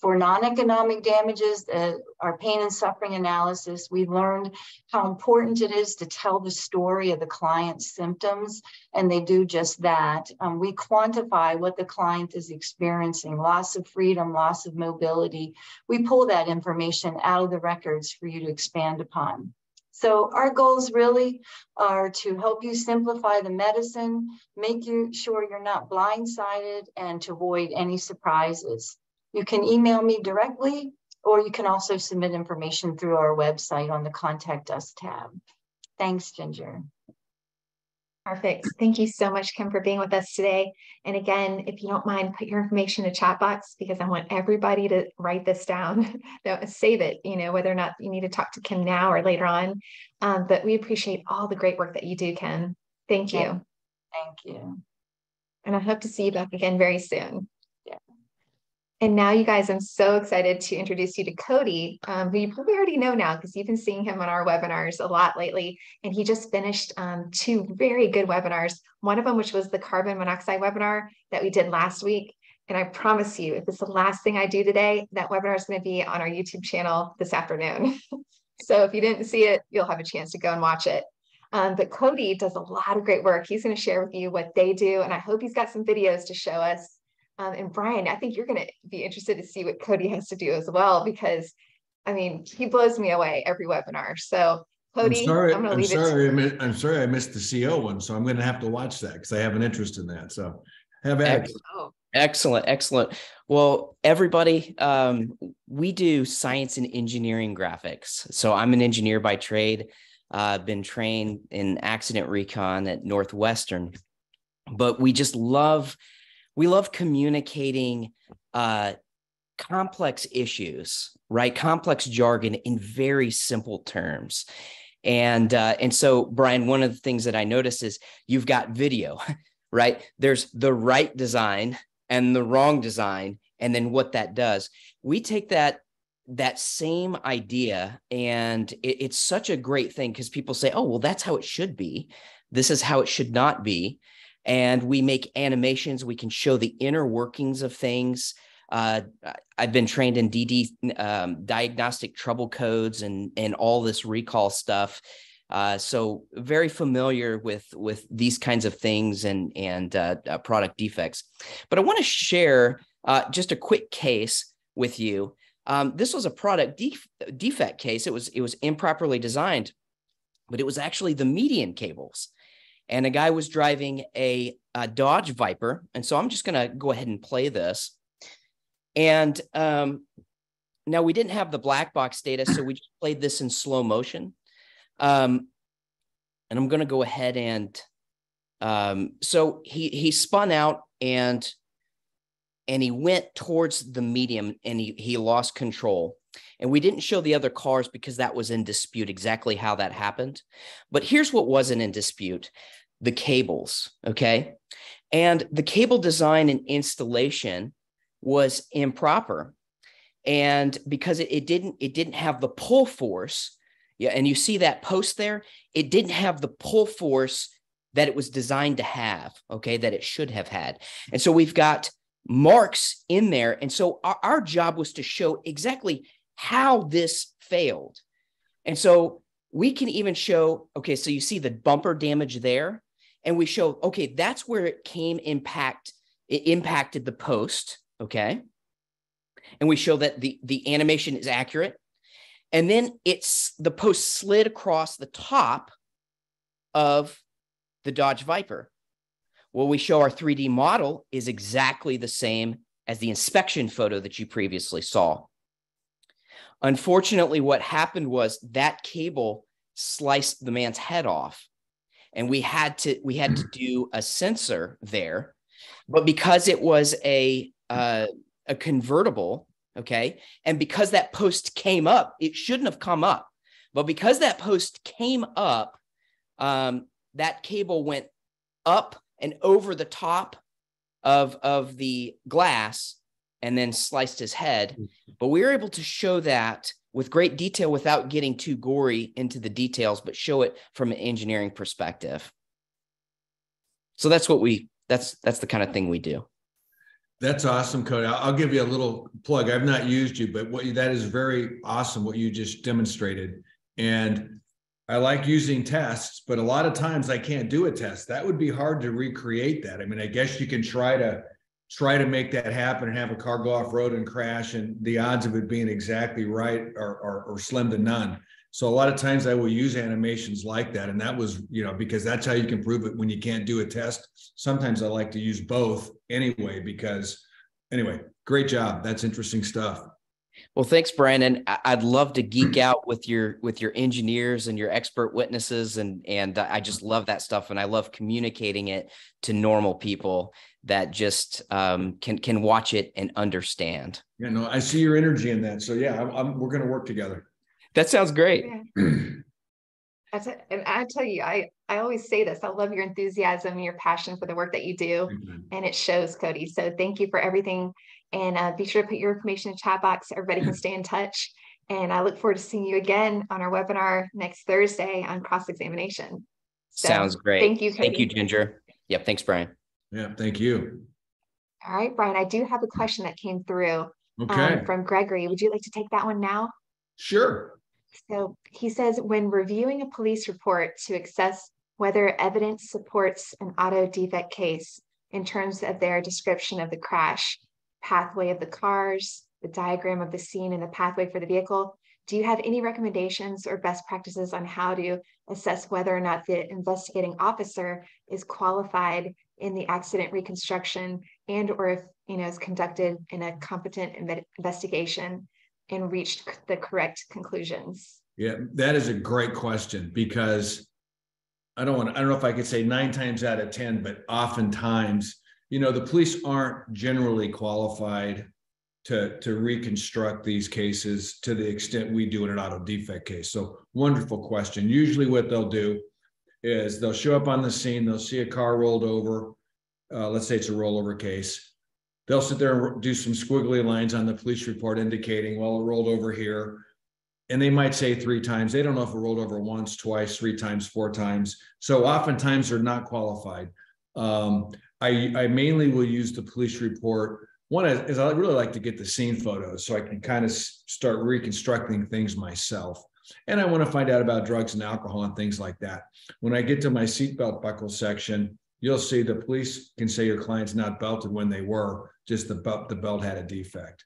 For non-economic damages, uh, our pain and suffering analysis, we learned how important it is to tell the story of the client's symptoms, and they do just that. Um, we quantify what the client is experiencing, loss of freedom, loss of mobility. We pull that information out of the records for you to expand upon. So our goals really are to help you simplify the medicine, make you sure you're not blindsided, and to avoid any surprises. You can email me directly, or you can also submit information through our website on the Contact Us tab. Thanks, Ginger. Perfect. Thank you so much, Kim, for being with us today. And again, if you don't mind, put your information in the chat box because I want everybody to write this down. save it, you know, whether or not you need to talk to Kim now or later on. Um, but we appreciate all the great work that you do, Kim. Thank you. Thank you. And I hope to see you back again very soon. And now, you guys, I'm so excited to introduce you to Cody, um, who you probably already know now because you've been seeing him on our webinars a lot lately. And he just finished um, two very good webinars. One of them, which was the carbon monoxide webinar that we did last week. And I promise you, if it's the last thing I do today, that webinar is going to be on our YouTube channel this afternoon. so if you didn't see it, you'll have a chance to go and watch it. Um, but Cody does a lot of great work. He's going to share with you what they do. And I hope he's got some videos to show us um, and Brian, I think you're going to be interested to see what Cody has to do as well, because I mean, he blows me away every webinar. So Cody, I'm sorry, I'm, I'm sorry, I I'm sorry I missed the CO one. So I'm going to have to watch that because I have an interest in that. So have at excellent. Oh. excellent, excellent. Well, everybody, um, we do science and engineering graphics. So I'm an engineer by trade. I've uh, been trained in accident recon at Northwestern, but we just love we love communicating uh, complex issues, right? Complex jargon in very simple terms. And uh, and so, Brian, one of the things that I notice is you've got video, right? There's the right design and the wrong design, and then what that does. We take that that same idea, and it, it's such a great thing because people say, "Oh, well, that's how it should be. This is how it should not be." And we make animations. We can show the inner workings of things. Uh, I've been trained in DD um, diagnostic trouble codes and and all this recall stuff. Uh, so very familiar with with these kinds of things and and uh, uh, product defects. But I want to share uh, just a quick case with you. Um, this was a product def- defect case. It was it was improperly designed, but it was actually the median cables. And a guy was driving a, a Dodge Viper, and so I'm just going to go ahead and play this. And um, now we didn't have the black box data, so we just played this in slow motion. Um, and I'm going to go ahead and um, so he he spun out and and he went towards the medium and he he lost control. And we didn't show the other cars because that was in dispute exactly how that happened. But here's what wasn't in dispute the cables. Okay. And the cable design and installation was improper. And because it, it didn't, it didn't have the pull force. Yeah. And you see that post there, it didn't have the pull force that it was designed to have, okay, that it should have had. And so we've got marks in there. And so our, our job was to show exactly how this failed. And so we can even show, okay, so you see the bumper damage there and we show okay that's where it came impact it impacted the post okay? And we show that the the animation is accurate. And then it's the post slid across the top of the dodge viper. Well we show our 3d model is exactly the same as the inspection photo that you previously saw. Unfortunately what happened was that cable sliced the man's head off and we had to we had to do a censor there. But because it was a uh, a convertible okay and because that post came up it shouldn't have come up. But because that post came up um, that cable went up and over the top of of the glass and then sliced his head. But we were able to show that with great detail without getting too gory into the details, but show it from an engineering perspective. So that's what we that's that's the kind of thing we do. That's awesome, Cody. I'll give you a little plug. I've not used you, but what that is very awesome what you just demonstrated. And I like using tests, but a lot of times I can't do a test. That would be hard to recreate that. I mean, I guess you can try to try to make that happen and have a car go off road and crash and the odds of it being exactly right are, are, are, slim to none. So a lot of times i will use animations like that and that was you know because that's how you can prove it when you can't do a test. Sometimes i like to use both anyway because anyway great job. That's interesting stuff. Well, thanks, Brandon. I'd love to geek out with your with your engineers and your expert witnesses, and and I just love that stuff, and I love communicating it to normal people that just um, can can watch it and understand. Yeah, no, I see your energy in that. So yeah, I'm, I'm, we're going to work together. That sounds great. Yeah. That's it. And I tell you, I I always say this. I love your enthusiasm and your passion for the work that you do, mm-hmm. and it shows, Cody. So thank you for everything and uh, be sure to put your information in the chat box. Everybody can stay in touch. And I look forward to seeing you again on our webinar next Thursday on cross examination. So, Sounds great. Thank you. Cody. Thank you, Ginger. Yep. Thanks, Brian. Yeah. Thank you. All right, Brian. I do have a question that came through okay. um, from Gregory. Would you like to take that one now? Sure. So he says when reviewing a police report to assess whether evidence supports an auto defect case in terms of their description of the crash, pathway of the cars, the diagram of the scene and the pathway for the vehicle. Do you have any recommendations or best practices on how to assess whether or not the investigating officer is qualified in the accident reconstruction and or if you know is conducted in a competent investigation and reached the correct conclusions? Yeah, that is a great question because I don't want I don't know if I could say nine times out of 10, but oftentimes you know, the police aren't generally qualified to, to reconstruct these cases to the extent we do in an auto defect case. So wonderful question. Usually what they'll do is they'll show up on the scene, they'll see a car rolled over. Uh, let's say it's a rollover case. They'll sit there and do some squiggly lines on the police report indicating, well, it rolled over here. And they might say three times. They don't know if it rolled over once, twice, three times, four times. So oftentimes they're not qualified. Um, I, I mainly will use the police report One is, is I really like to get the scene photos so I can kind of start reconstructing things myself. And I want to find out about drugs and alcohol and things like that. When I get to my seatbelt buckle section, you'll see the police can say your client's not belted when they were, just the belt, the belt had a defect.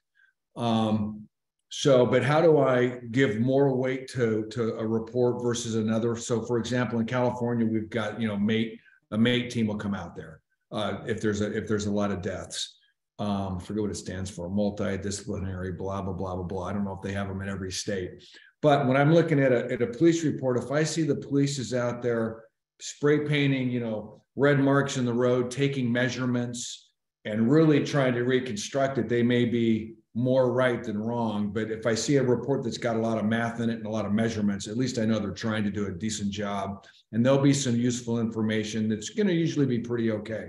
Um, so, but how do I give more weight to, to a report versus another? So for example, in California, we've got, you know, MAIT, a MAIT team will come out there. Uh, if there's a, if there's a lot of deaths, um, I forget what it stands for, multidisciplinary, blah, blah, blah, blah, blah. I don't know if they have them in every state, but when I'm looking at a, at a police report, if I see the police is out there spray painting, you know, red marks in the road, taking measurements and really trying to reconstruct it, they may be more right than wrong. But if I see a report that's got a lot of math in it and a lot of measurements, at least I know they're trying to do a decent job. And there'll be some useful information that's going to usually be pretty okay.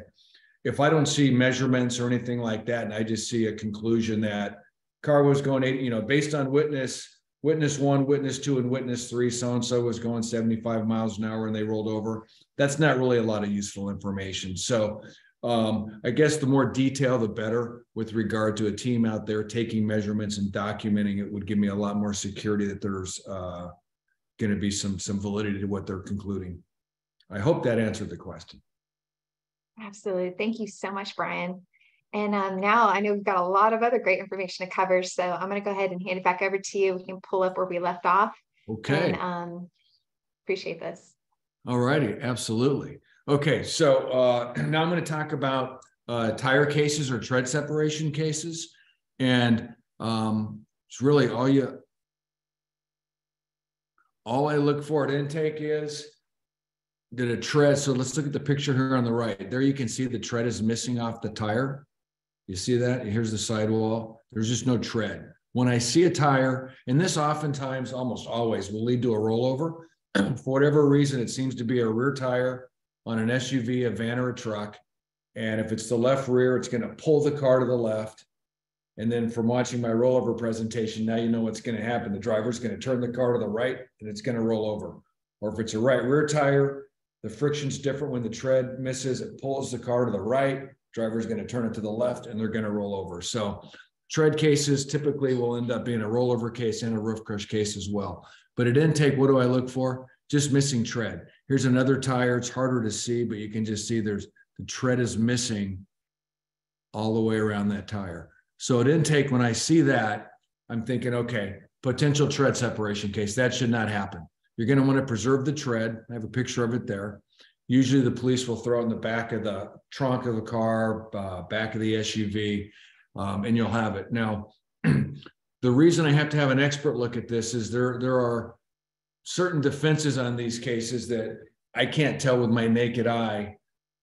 If I don't see measurements or anything like that, and I just see a conclusion that car was going, you know, based on witness witness one, witness two, and witness three, so and so was going 75 miles an hour and they rolled over. That's not really a lot of useful information. So um, I guess the more detail, the better with regard to a team out there taking measurements and documenting it would give me a lot more security that there's uh, going to be some some validity to what they're concluding. I hope that answered the question. Absolutely. Thank you so much, Brian. And um, now I know we've got a lot of other great information to cover. So I'm going to go ahead and hand it back over to you. We can pull up where we left off. Okay. And um, appreciate this. All righty. Absolutely. Okay. So uh, now I'm going to talk about uh, tire cases or tread separation cases. And um, it's really all you, all I look for at intake is did a tread. So let's look at the picture here on the right. There you can see the tread is missing off the tire. You see that? Here's the sidewall. There's just no tread. When I see a tire, and this oftentimes, almost always, will lead to a rollover. For whatever reason, it seems to be a rear tire on an SUV, a van, or a truck. And if it's the left rear, it's going to pull the car to the left. And then from watching my rollover presentation, now you know what's going to happen. The driver's going to turn the car to the right and it's going to roll over. Or if it's a right rear tire, the friction's different when the tread misses, it pulls the car to the right driver's going to turn it to the left and they're going to roll over. So tread cases typically will end up being a rollover case and a roof crush case as well. But at intake, what do I look for? Just missing tread. Here's another tire. It's harder to see, but you can just see there's the tread is missing all the way around that tire. So at intake, when I see that, I'm thinking, okay, potential tread separation case. That should not happen. You're going to want to preserve the tread. I have a picture of it there. Usually the police will throw it in the back of the trunk of the car, uh, back of the SUV, um, and you'll have it. Now, the reason I have to have an expert look at this is there, there are certain defenses on these cases that I can't tell with my naked eye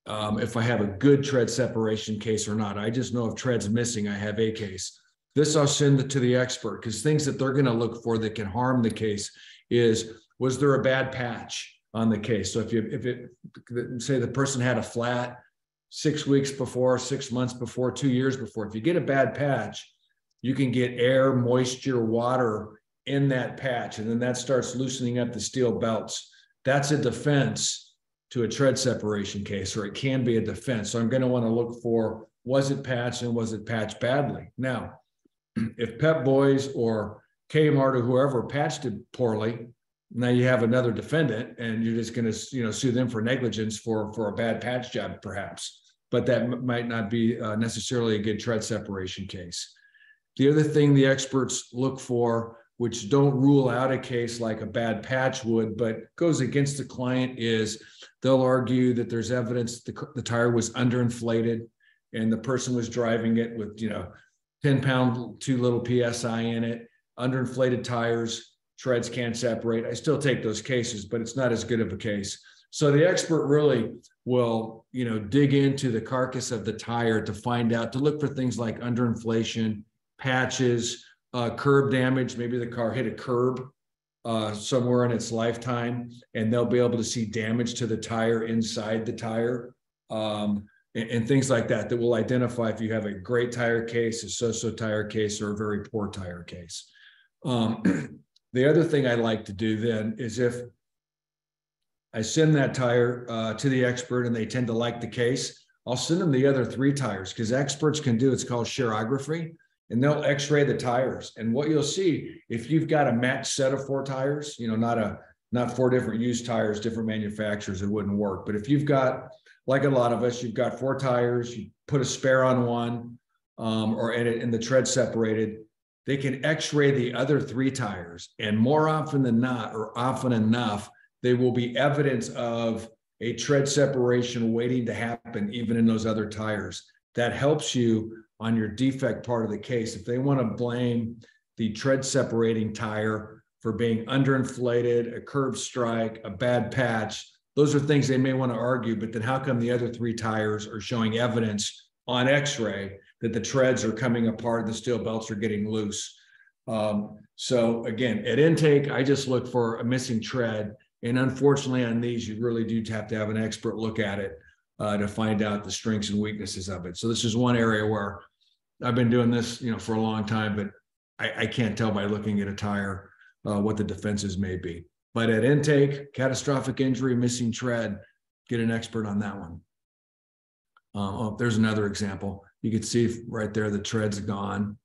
um, if I have a good tread separation case or not. I just know if tread's missing, I have a case. This I'll send to the expert because things that they're going to look for that can harm the case is was there a bad patch? On the case. So if you if it say the person had a flat six weeks before, six months before, two years before, if you get a bad patch, you can get air, moisture, water in that patch, and then that starts loosening up the steel belts. That's a defense to a tread separation case, or it can be a defense. So I'm going to want to look for was it patched and was it patched badly? Now, if Pep Boys or Kmart or whoever patched it poorly, now you have another defendant and you're just going to you know sue them for negligence for for a bad patch job perhaps. But that m- might not be uh, necessarily a good tread separation case. The other thing the experts look for which don't rule out a case like a bad patch would but goes against the client is they'll argue that there's evidence the, the tire was underinflated and the person was driving it with you know 10 pound too little psi in it underinflated tires treads can't separate. I still take those cases, but it's not as good of a case. So the expert really will, you know, dig into the carcass of the tire to find out to look for things like underinflation, patches, uh, curb damage. Maybe the car hit a curb uh, somewhere in its lifetime, and they'll be able to see damage to the tire inside the tire. Um, and, and, things like that that will identify if you have a great tire case, a so-so tire case, or a very poor tire case. Um, The other thing I like to do then is if I send that tire uh, to the expert and they tend to like the case, I'll send them the other three tires because experts can do it's called shearography and they'll x-ray the tires. And what you'll see, if you've got a matched set of four tires, you know, not a not four different used tires, different manufacturers, it wouldn't work. But if you've got, like a lot of us, you've got four tires, you put a spare on one, um, or and, it, and the tread separated, they can x-ray the other three tires. And more often than not, or often enough, they will be evidence of a tread separation waiting to happen, even in those other tires. That helps you on your defect part of the case. If they want to blame the tread separating tire for being underinflated, a curb strike, a bad patch, those are things they may want to argue. But then how come the other three tires are showing evidence on x ray that the treads are coming apart, the steel belts are getting loose? Um, so again, at intake, I just look for a missing tread. And unfortunately, on these, you really do have to have an expert look at it uh, to find out the strengths and weaknesses of it. So this is one area where I've been doing this, you know, for a long time, but I, I can't tell by looking at a tire uh, what the defenses may be. But at intake, catastrophic injury, missing tread, get an expert on that one. Uh, oh, there's another example. You can see right there the tread's gone.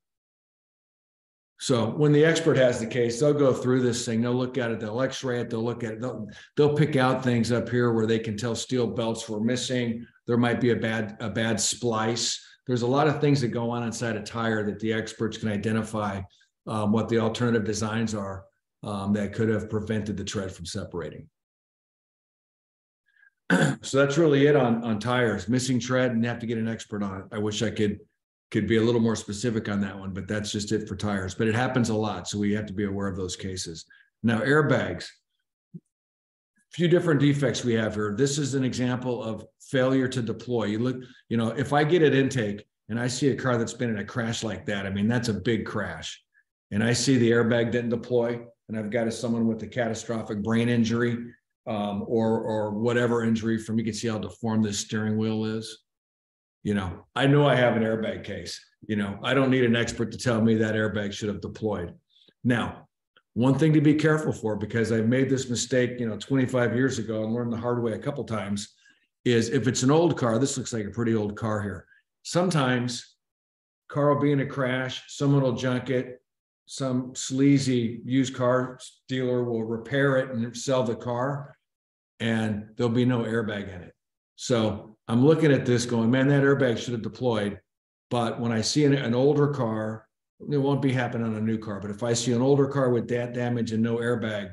So when the expert has the case, they'll go through this thing. They'll look at it. They'll X-ray it. They'll look at it. They'll, they'll pick out things up here where they can tell steel belts were missing. There might be a bad a bad splice there's a lot of things that go on inside a tire that the experts can identify um, what the alternative designs are um, that could have prevented the tread from separating. so that's really it on, on tires. Missing tread and have to get an expert on it. I wish I could could be a little more specific on that one, but that's just it for tires. But it happens a lot, so we have to be aware of those cases. Now, airbags A few different defects we have here. This is an example of failure to deploy. You look, you know, if I get at intake and I see a car that's been in a crash like that, I mean, that's a big crash. And I see the airbag didn't deploy, and I've got a, someone with a catastrophic brain injury um, or or whatever injury from you can see how deformed this steering wheel is. You know, I know I have an airbag case. You know, I don't need an expert to tell me that airbag should have deployed. Now, one thing to be careful for, because I've made this mistake, you know, 25 years ago and learned the hard way a couple times, is if it's an old car, this looks like a pretty old car here. Sometimes car will be in a crash, someone will junk it, some sleazy used car dealer will repair it and sell the car, and there'll be no airbag in it. So I'm looking at this going, man, that airbag should have deployed. But when I see an, an older car it won't be happening on a new car. But if I see an older car with that damage and no airbag,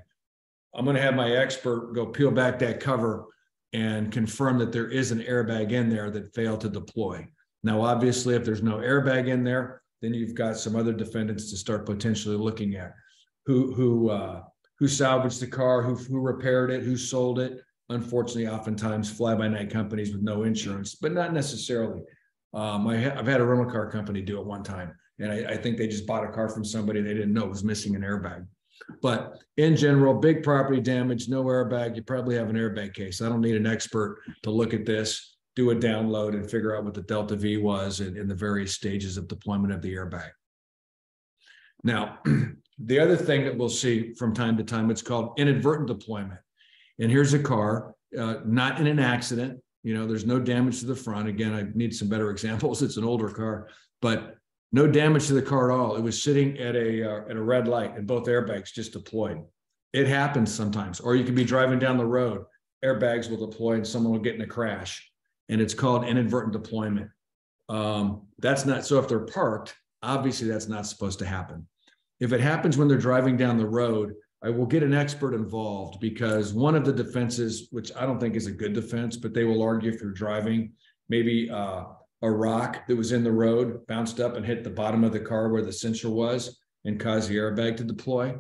I'm going to have my expert go peel back that cover and confirm that there is an airbag in there that failed to deploy. Now, obviously, if there's no airbag in there, then you've got some other defendants to start potentially looking at who who uh, who salvaged the car, who who repaired it, who sold it. Unfortunately, oftentimes fly-by-night companies with no insurance, but not necessarily. Um, I have had a rental car company do it one time and I, I think they just bought a car from somebody they didn't know was missing an airbag. But in general, big property damage, no airbag, you probably have an airbag case. I don't need an expert to look at this, do a download, and figure out what the Delta V was in, in the various stages of deployment of the airbag. Now, the other thing that we'll see from time to time, it's called inadvertent deployment. And here's a car, uh, not in an accident. You know, there's no damage to the front. Again, I need some better examples. It's an older car, but no damage to the car at all. It was sitting at a uh, at a red light, and both airbags just deployed. It happens sometimes. Or you could be driving down the road, airbags will deploy, and someone will get in a crash, and it's called inadvertent deployment. Um, that's not so. If they're parked, obviously that's not supposed to happen. If it happens when they're driving down the road, I will get an expert involved because one of the defenses, which I don't think is a good defense, but they will argue if you're driving, maybe uh, a rock that was in the road bounced up and hit the bottom of the car where the sensor was and caused the airbag to deploy.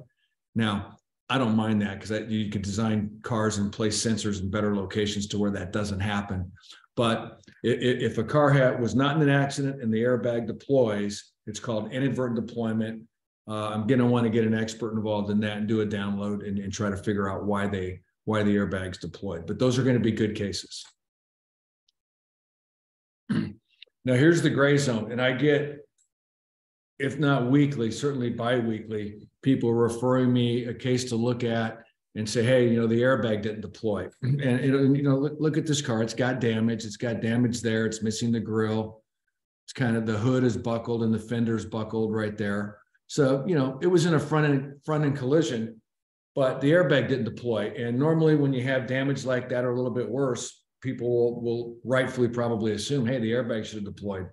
Now, I don't mind that because you could design cars and place sensors in better locations to where that doesn't happen. But if a car had, was not in an accident and the airbag deploys, it's called inadvertent deployment. Uh, I'm going to want to get an expert involved in that and do a download and, and try to figure out why they why the airbags deployed. But those are going to be good cases. Now here's the gray zone, and I get, if not weekly, certainly bi-weekly, people referring me a case to look at and say, hey, you know, the airbag didn't deploy. And, it, you know, look, look at this car. It's got damage. It's got damage there. It's missing the grill. It's kind of the hood is buckled and the fender's buckled right there. So, you know, it was in a front end front end collision, but the airbag didn't deploy. And normally when you have damage like that or a little bit worse, people will, will rightfully probably assume, hey, the airbag should have deployed.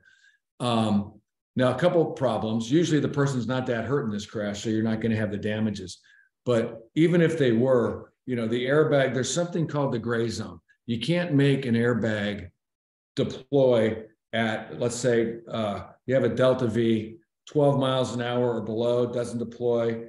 Um, now, a couple problems. Usually the person's not that hurt in this crash, so you're not going to have the damages. But even if they were, you know, the airbag, there's something called the gray zone. You can't make an airbag deploy at, let's say, uh, you have a Delta V, 12 miles an hour or below, doesn't deploy.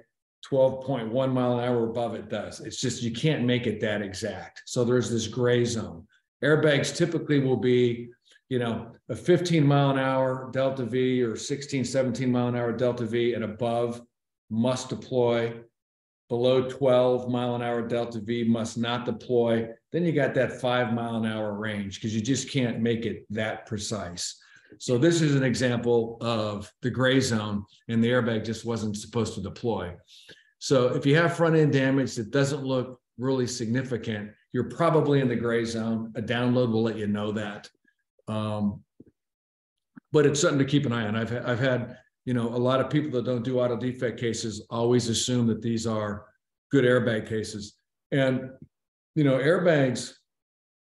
12.1 mile an hour above it does. It's just you can't make it that exact. So there's this gray zone. Airbags typically will be, you know, a 15 mile an hour Delta V or 16, 17 mile an hour Delta V and above must deploy below 12 mile an hour delta V must not deploy. Then you got that five mile an hour range because you just can't make it that precise. So this is an example of the gray zone and the airbag just wasn't supposed to deploy. So if you have front end damage that doesn't look really significant, you're probably in the gray zone. A download will let you know that. Um, but it's something to keep an eye on. I've, I've had you know, a lot of people that don't do auto defect cases always assume that these are good airbag cases. And, you know, airbags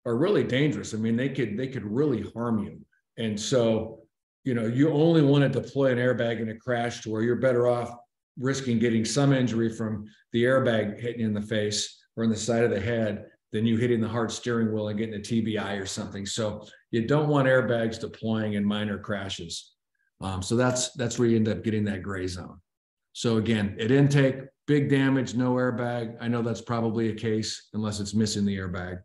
are really dangerous. I mean, they could they could really harm you. And so, you know, you only want to deploy an airbag in a crash to where you're better off risking getting some injury from the airbag hitting in the face or in the side of the head than you hitting the hard steering wheel and getting a TBI or something. So you don't want airbags deploying in minor crashes. Um, so that's that's where you end up getting that gray zone. So again, at intake, big damage, no airbag. I know that's probably a case unless it's missing the airbag.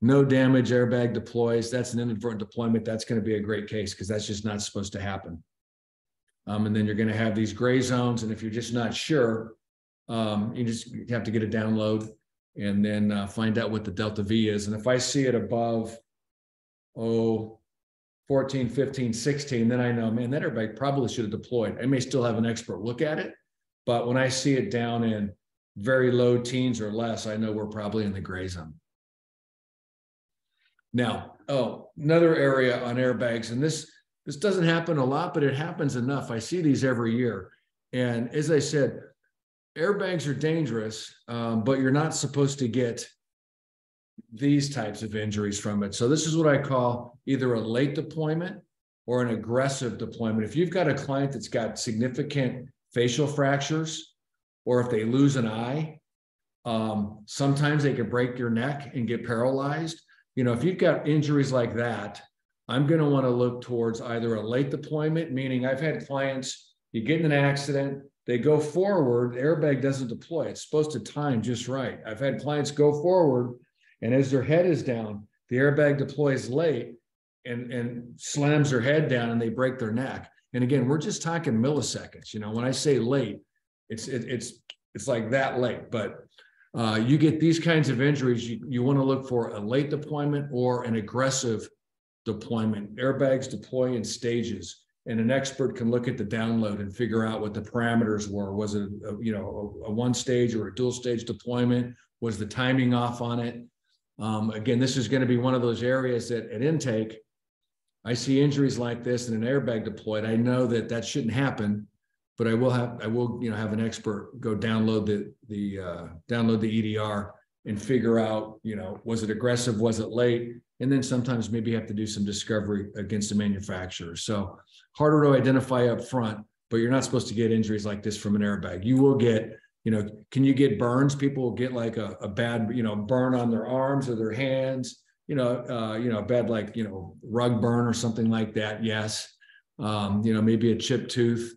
No damage, airbag deploys. That's an inadvertent deployment. That's going to be a great case because that's just not supposed to happen. Um, and then you're going to have these gray zones. And if you're just not sure, um, you just have to get a download and then uh, find out what the delta V is. And if I see it above, oh, 14, 15, 16, then I know, man, that airbag probably should have deployed. I may still have an expert look at it, but when I see it down in very low teens or less, I know we're probably in the gray zone. Now, oh, another area on airbags, and this this doesn't happen a lot, but it happens enough. I see these every year. And as I said, airbags are dangerous, um, but you're not supposed to get these types of injuries from it. So this is what I call either a late deployment or an aggressive deployment. If you've got a client that's got significant facial fractures, or if they lose an eye, um, sometimes they can break your neck and get paralyzed. You know, if you've got injuries like that, I'm going to want to look towards either a late deployment, meaning I've had clients, you get in an accident, they go forward, airbag doesn't deploy. It's supposed to time just right. I've had clients go forward, and as their head is down, the airbag deploys late and, and slams their head down and they break their neck. And again, we're just talking milliseconds. You know, when I say late, it's it, it's it's like that late. But uh, you get these kinds of injuries, you, you want to look for a late deployment or an aggressive deployment. Airbags deploy in stages, and an expert can look at the download and figure out what the parameters were. Was it a, you know a, a one stage or a dual stage deployment? Was the timing off on it? Um, again, this is going to be one of those areas that at intake, I see injuries like this and an airbag deployed. I know that that shouldn't happen, but I will have I will you know have an expert go download the the uh, download the EDR and figure out you know was it aggressive, was it late, and then sometimes maybe have to do some discovery against the manufacturer. So harder to identify up front, but you're not supposed to get injuries like this from an airbag. You will get you know, can you get burns? People will get like a, a bad, you know, burn on their arms or their hands, you know, uh, you know, bad like, you know, rug burn or something like that. Yes. Um, you know, maybe a chipped tooth,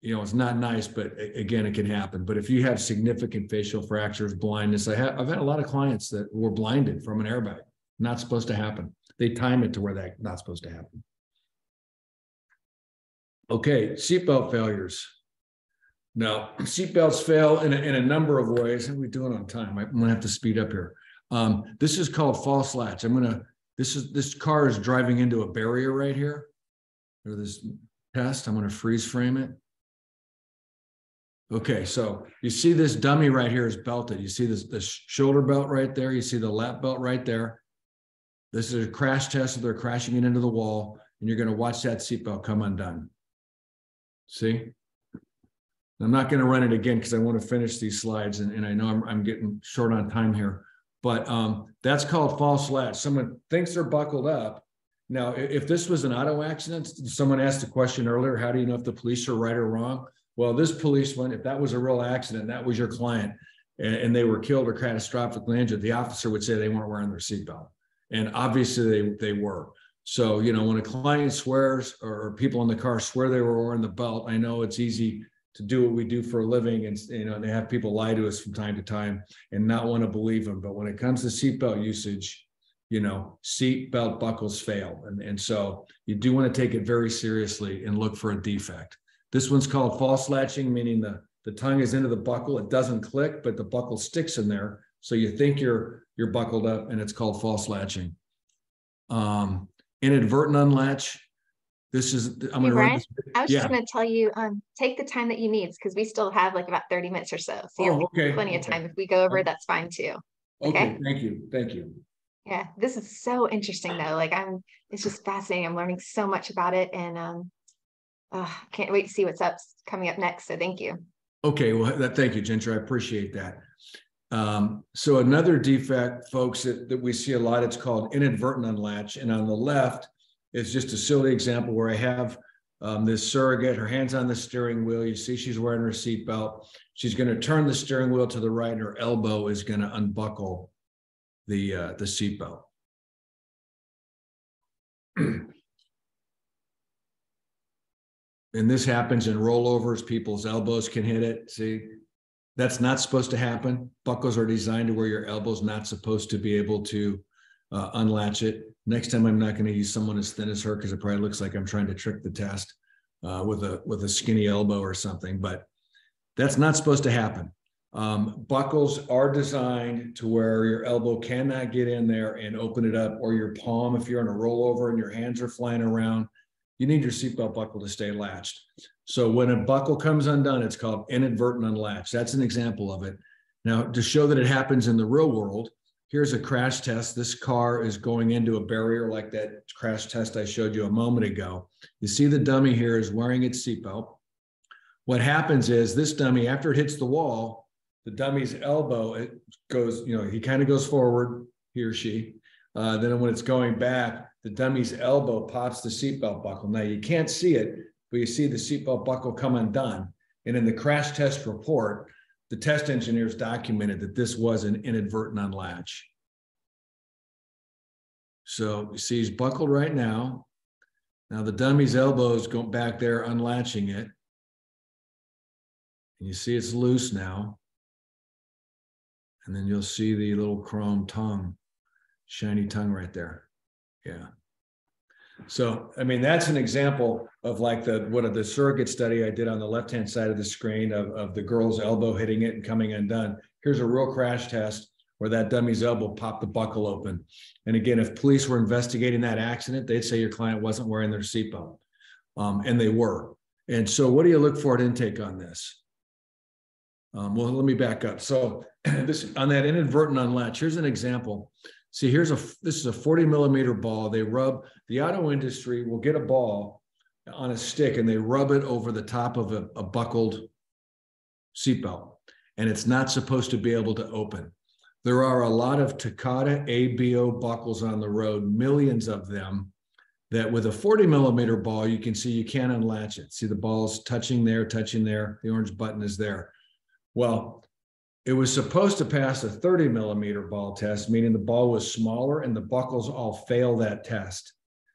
you know, it's not nice, but again, it can happen. But if you have significant facial fractures, blindness, I have, I've had a lot of clients that were blinded from an airbag. Not supposed to happen. They time it to where that not supposed to happen. Okay, seatbelt failures. Now, seatbelts fail in a, in a number of ways. How are we doing on time? I'm gonna have to speed up here. Um, this is called false latch. I'm gonna, this is, this car is driving into a barrier right here. Or this test, I'm gonna freeze frame it. Okay, so you see this dummy right here is belted. You see this, this shoulder belt right there. You see the lap belt right there. This is a crash test. So they're crashing it into the wall, and you're going to watch that seatbelt come undone. See? I'm not going to run it again because I want to finish these slides, and, and I know I'm, I'm getting short on time here. But um, that's called false latch. Someone thinks they're buckled up. Now, if this was an auto accident, someone asked a question earlier, how do you know if the police are right or wrong? Well, this policeman, if that was a real accident, that was your client, and, and they were killed or catastrophically injured, the officer would say they weren't wearing their seatbelt. And obviously they, they were. So, you know, when a client swears or people in the car swear they were wearing the belt, I know it's easy to do what we do for a living and you know they have people lie to us from time to time and not want to believe them but when it comes to seatbelt usage you know seatbelt buckles fail and, and so you do want to take it very seriously and look for a defect this one's called false latching meaning the the tongue is into the buckle it doesn't click but the buckle sticks in there so you think you're you're buckled up and it's called false latching um inadvertent unlatch this is i'm Hey, going to I was yeah. just gonna tell you, um, take the time that you need, because we still have like about thirty minutes or so. So you Oh, have okay. plenty of time. If we go over, Okay. that's fine too. Okay, Okay. thank you, thank you. Yeah, this is so interesting though. Like I'm, it's just fascinating. I'm learning so much about it and um, uh, can't wait to see what's up coming up next. So thank you. Okay, well, that, thank you, Ginger. I appreciate that. Um, so another defect, folks, that, that we see a lot, it's called inadvertent unlatch. And on the left is just a silly example where I have um, this surrogate, her hands on the steering wheel. You see she's wearing her seatbelt. She's going to turn the steering wheel to the right and her elbow is going to unbuckle the, uh, the seatbelt. And this happens in rollovers, people's elbows can hit it. See, that's not supposed to happen. Buckles are designed to where your elbow's not supposed to be able to uh, unlatch it. Next time, I'm not going to use someone as thin as her because it probably looks like I'm trying to trick the test uh, with a with a skinny elbow or something. But that's not supposed to happen. Um, buckles are designed to where your elbow cannot get in there and open it up, or your palm if you're in a rollover and your hands are flying around. You need your seatbelt buckle to stay latched. So when a buckle comes undone, it's called inadvertent unlatch. That's an example of it. Now, to show that it happens in the real world, here's a crash test. This car is going into a barrier like that crash test I showed you a moment ago. You see the dummy here is wearing its seatbelt. What happens is this dummy, after it hits the wall, the dummy's elbow it goes, you know, he kind of goes forward, he or she. Uh, then when it's going back, the dummy's elbow pops the seatbelt buckle. Now you can't see it, but you see the seatbelt buckle come undone. And in the crash test report, the test engineers documented that this was an inadvertent unlatch. So you see he's buckled right now. Now the dummy's elbow is going back there unlatching it. And you see it's loose now. And then you'll see the little chrome tongue, shiny tongue right there. Yeah. So, I mean, that's an example of like the, what of the surrogate study I did on the left-hand side of the screen of, of the girl's elbow hitting it and coming undone. Here's a real crash test where that dummy's elbow popped the buckle open. And again, if police were investigating that accident, they'd say your client wasn't wearing their seatbelt. Um, and they were. And so what do you look for at intake on this? Um, well, let me back up. So this on that inadvertent unlatch, here's an example. See, here's a this is a 40 millimeter ball. They rub the auto industry will get a ball on a stick and they rub it over the top of a, a buckled seatbelt, and it's not supposed to be able to open. There are a lot of Takata ABO buckles on the road, millions of them. That with a 40 millimeter ball, you can see you can't unlatch it. See the ball's touching there, touching there. The orange button is there. Well, it was supposed to pass a 30 millimeter ball test, meaning the ball was smaller and the buckles all fail that test.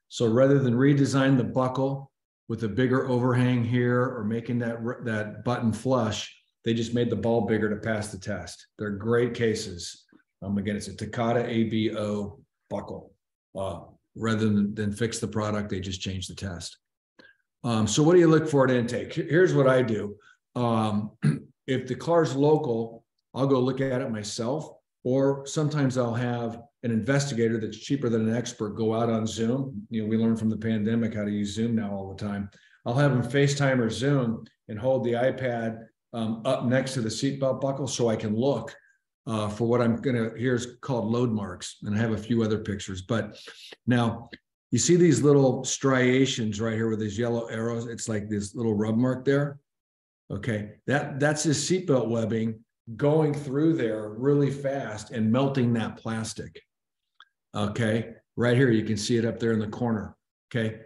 So rather than redesign the buckle with a bigger overhang here or making that, that button flush, they just made the ball bigger to pass the test. They're great cases. Um, again, it's a Takata ABO buckle. Uh, rather than, than fix the product, they just changed the test. Um, so what do you look for at intake? Here's what I do. Um, if the car's local, I'll go look at it myself, or sometimes I'll have an investigator that's cheaper than an expert go out on Zoom. You know, we learned from the pandemic how to use Zoom now all the time. I'll have them FaceTime or Zoom and hold the iPad um, up next to the seatbelt buckle so I can look uh, for what I'm going to, here's called load marks. And I have a few other pictures. But now you see these little striations right here with these yellow arrows. It's like this little rub mark there. Okay, that that's his seatbelt webbing going through there really fast and melting that plastic. Okay, right here you can see it up there in the corner. Okay,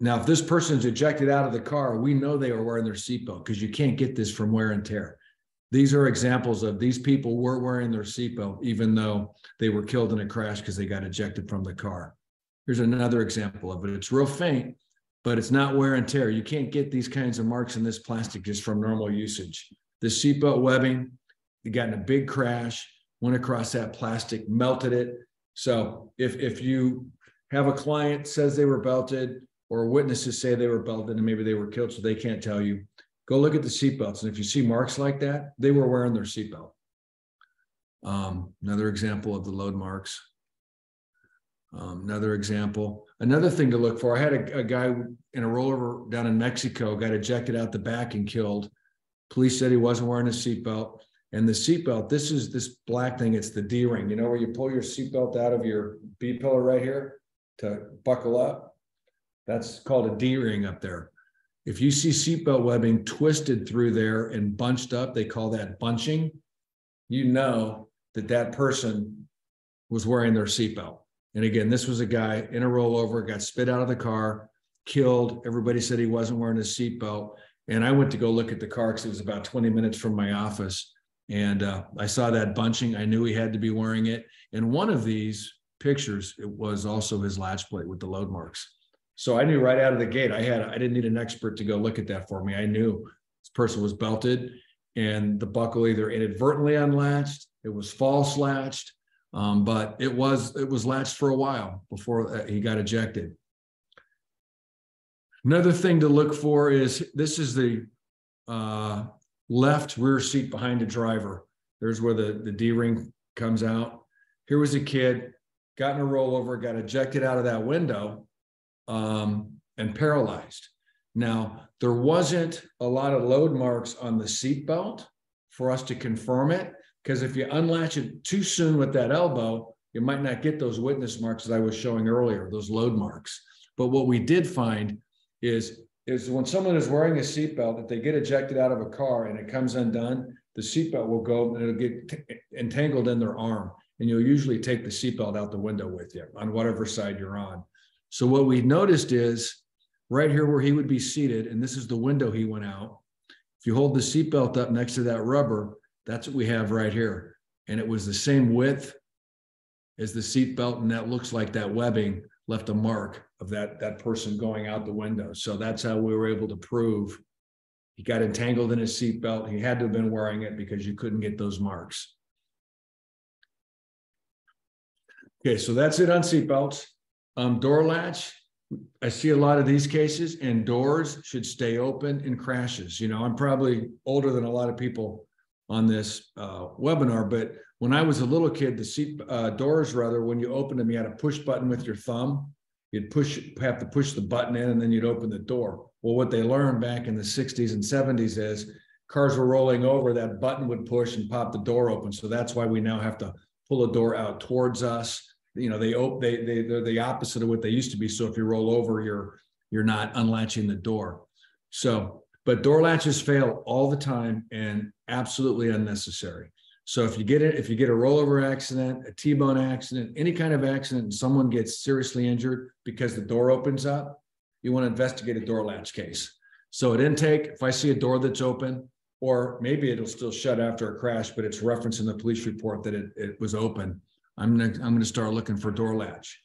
now if this person's ejected out of the car, we know they were wearing their seatbelt because you can't get this from wear and tear. These are examples of these people were wearing their seatbelt even though they were killed in a crash because they got ejected from the car. Here's another example of it. It's real faint, but it's not wear and tear. You can't get these kinds of marks in this plastic just from normal usage. The seatbelt webbing, you got in a big crash, went across that plastic, melted it. So if if you have a client says they were belted or witnesses say they were belted and maybe they were killed, so they can't tell you, go look at the seatbelts. And if you see marks like that, they were wearing their seatbelt. Um, another example of the load marks. Um, another example. Another thing to look for. I had a, a, guy in a rollover down in Mexico got ejected out the back and killed. Police said he wasn't wearing a seatbelt. And the seatbelt, this is this black thing. It's the D ring. You know where you pull your seatbelt out of your B pillar right here to buckle up. That's called a D ring up there. If you see seatbelt webbing twisted through there and bunched up, they call that bunching. You know that that person was wearing their seatbelt. And again, this was a guy in a rollover, got spit out of the car, killed. Everybody said he wasn't wearing his seatbelt. And I went to go look at the car because it was about 20 minutes from my office. And uh, I saw that bunching. I knew he had to be wearing it. And one of these pictures, it was also his latch plate with the load marks. So I knew right out of the gate, I had, I didn't need an expert to go look at that for me. I knew this person was belted and the buckle either inadvertently unlatched, it was false latched, um, but it was it was latched for a while before uh, he got ejected. Another thing to look for is this is the uh, left rear seat behind the driver. There's where the, the D ring comes out. Here was a kid, got in a rollover, got ejected out of that window um, and paralyzed. Now, there wasn't a lot of load marks on the seat belt for us to confirm it, because if you unlatch it too soon with that elbow, you might not get those witness marks that I was showing earlier, those load marks. But what we did find is, is when someone is wearing a seatbelt, if they get ejected out of a car and it comes undone, the seatbelt will go and it'll get entangled in their arm. And you'll usually take the seatbelt out the window with you on whatever side you're on. So what we noticed is right here where he would be seated, and this is the window he went out. If you hold the seatbelt up next to that rubber, that's what we have right here. And it was the same width as the seatbelt, and that looks like that webbing left a mark of that, that person going out the window. So that's how we were able to prove he got entangled in his seatbelt. He had to have been wearing it because you couldn't get those marks. Okay, so that's it on seatbelts. Um, door latch, I see a lot of these cases and doors should stay open in crashes. You know, I'm probably older than a lot of people on this uh, webinar, but when I was a little kid, the seat uh, doors rather, when you opened them, you had a push button with your thumb. You'd push, have to push the button in, and then you'd open the door. Well, what they learned back in the 60s and 70s is cars were rolling over, that button would push and pop the door open. So that's why we now have to pull a door out towards us. You know, they they they they're the opposite of what they used to be. So if you roll over, you're you're not unlatching the door. So but door latches fail all the time and absolutely unnecessary. So if you get it, if you get a rollover accident, a T-bone accident, any kind of accident, and someone gets seriously injured because the door opens up, you want to investigate a door latch case. So at intake, if I see a door that's open, or maybe it'll still shut after a crash, but it's referenced in the police report that it, it was open, I'm gonna I'm gonna start looking for door latch.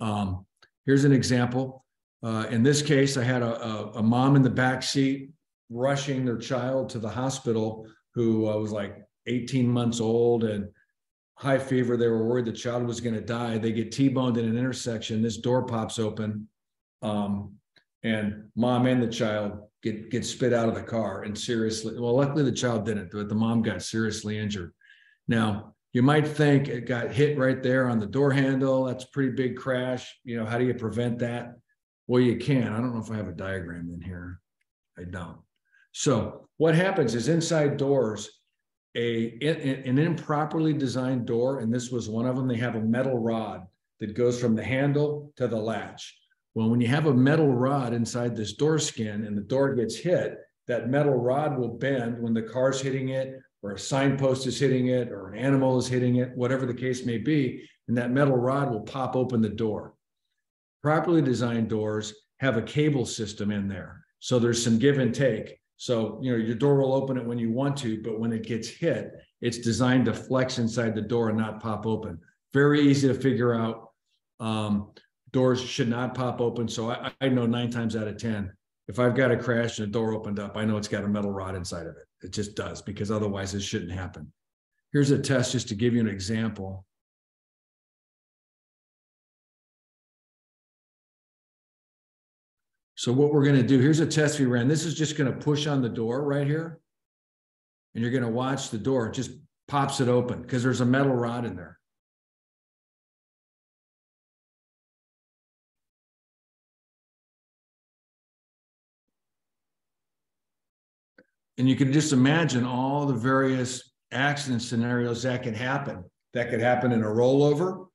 Um, here's an example. Uh, in this case, I had a, a, a, mom in the back seat rushing their child to the hospital who uh, was like 18 months old and high fever. They were worried the child was going to die. They get T-boned in an intersection. This door pops open, um, and mom and the child get get spit out of the car and seriously. Well, luckily the child didn't, but the mom got seriously injured. Now you might think it got hit right there on the door handle. That's a pretty big crash. You know, how do you prevent that? Well, you can. I don't know if I have a diagram in here. I don't. So what happens is inside doors, a an improperly designed door, and this was one of them. They have a metal rod that goes from the handle to the latch. Well, when you have a metal rod inside this door skin and the door gets hit, that metal rod will bend when the car's hitting it, or a signpost is hitting it, or an animal is hitting it, whatever the case may be, and that metal rod will pop open the door. Properly designed doors have a cable system in there. So there's some give and take. So, you know, your door will open it when you want to, but when it gets hit, it's designed to flex inside the door and not pop open. Very easy to figure out. Um, doors should not pop open. So I, I know nine times out of 10, if I've got a crash and a door opened up, I know it's got a metal rod inside of it. It just does because otherwise it shouldn't happen. Here's a test just to give you an example. So what we're going to do, here's a test we ran. This is just going to push on the door right here. And you're going to watch the door. It just pops it open because there's a metal rod in there. And you can just imagine all the various accident scenarios that can happen. That could happen in a rollover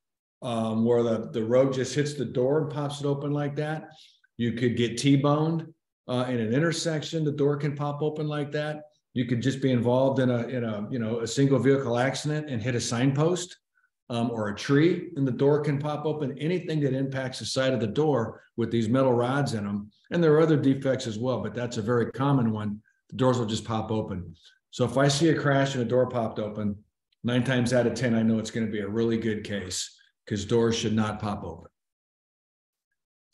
um, where the, the road just hits the door and pops it open like that. You could get T-boned uh, in an intersection. The door can pop open like that. You could just be involved in a in a you know a single vehicle accident and hit a signpost um, or a tree, and the door can pop open. Anything that impacts the side of the door with these metal rods in them, and there are other defects as well, but that's a very common one. The doors will just pop open. So if I see a crash and a door popped open, nine times out of ten, I know it's going to be a really good case because doors should not pop open.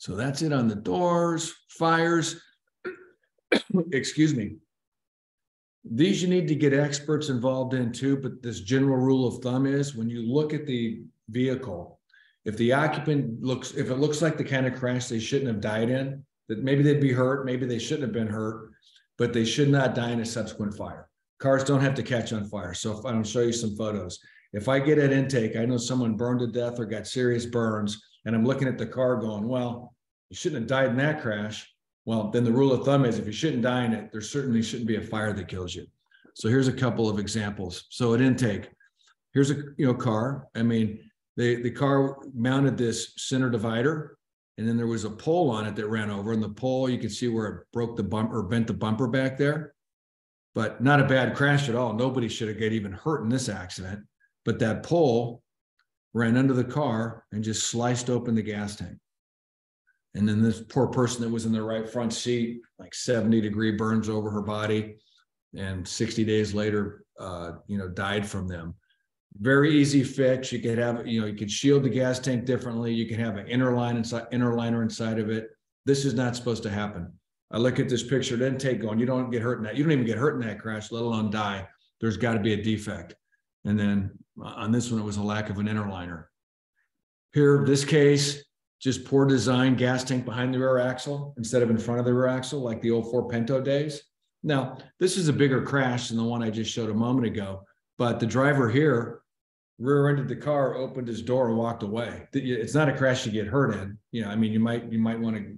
So that's it on the doors, fires. Excuse me. These you need to get experts involved in too, but this general rule of thumb is when you look at the vehicle, if the occupant looks, if it looks like the kind of crash they shouldn't have died in, that maybe they'd be hurt, maybe they shouldn't have been hurt, but they should not die in a subsequent fire. Cars don't have to catch on fire. So if I'll show you some photos. If I get at intake, I know someone burned to death or got serious burns, and I'm looking at the car going, well, you shouldn't have died in that crash. Well, then the rule of thumb is if you shouldn't die in it, there certainly shouldn't be a fire that kills you. So here's a couple of examples. So at intake, here's a you know car. I mean, the the car mounted this center divider, and then there was a pole on it that ran over. And the pole, you can see where it broke the bumper or bent the bumper back there. But not a bad crash at all. Nobody should have got even hurt in this accident. But that pole ran under the car and just sliced open the gas tank. And then this poor person that was in the right front seat, like 70 degree burns over her body, and 60 days later, uh, you know, died from them. Very easy fix. You could have, you know, you could shield the gas tank differently. You can have an inner line inside, inner liner inside of it. This is not supposed to happen. I look at this picture at intake going, you don't get hurt in that. You don't even get hurt in that crash, let alone die. There's got to be a defect. And then Uh, on this one, it was a lack of an inner liner. Here, this case, just poor design gas tank behind the rear axle instead of in front of the rear axle, like the old Ford Pinto days. Now, this is a bigger crash than the one I just showed a moment ago, but the driver here rear-ended the car, opened his door, and walked away. It's not a crash you get hurt in. You know, I mean, you might you might want to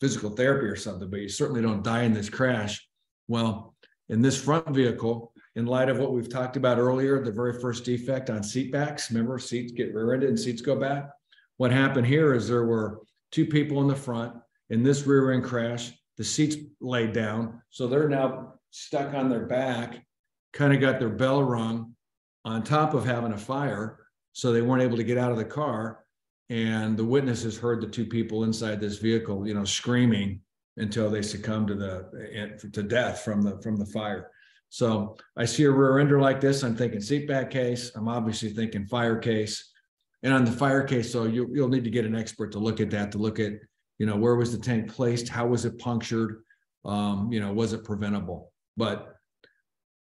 physical therapy or something, but you certainly don't die in this crash. Well, in this front vehicle, in light of what we've talked about earlier, the very first defect on seat backs, remember seats get rear-ended and seats go back. What happened here is there were two people in the front. In this rear end crash, the seats laid down. So they're now stuck on their back, kind of got their bell rung on top of having a fire. So they weren't able to get out of the car. And the witnesses heard the two people inside this vehicle, you know, screaming until they succumbed to the to death from the from the fire. So I see a rear ender like this. I'm thinking seatback case. I'm obviously thinking fire case. And on the fire case, so you, you'll need to get an expert to look at that, to look at, you know, where was the tank placed? How was it punctured? Um, you know, was it preventable? But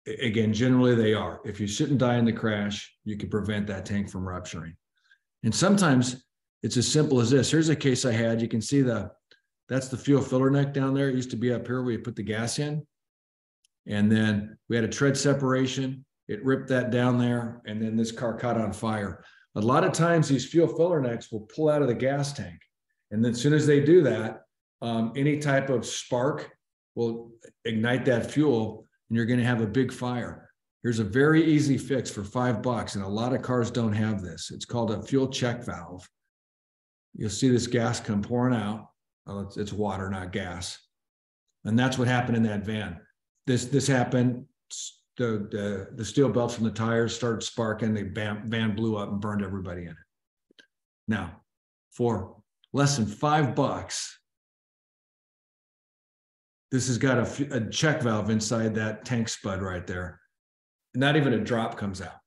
again, generally they are. If you shouldn't die in the crash, you can prevent that tank from rupturing. And sometimes it's as simple as this. Here's a case I had. You can see the, that's the fuel filler neck down there. It used to be up here where you put the gas in. And then we had a tread separation. It ripped that down there. And then this car caught on fire. A lot of times these fuel filler necks will pull out of the gas tank. And then as soon as they do that, um, any type of spark will ignite that fuel and you're going to have a big fire. Here's a very easy fix for five bucks. And a lot of cars don't have this. It's called a fuel check valve. You'll see this gas come pouring out. It's, it's water, not gas. And that's what happened in that van. This this happened. The, the, the steel belts from the tires started sparking. The van, blew up and burned everybody in it. Now, for less than five bucks, this has got a, a check valve inside that tank spud right there. Not even a drop comes out.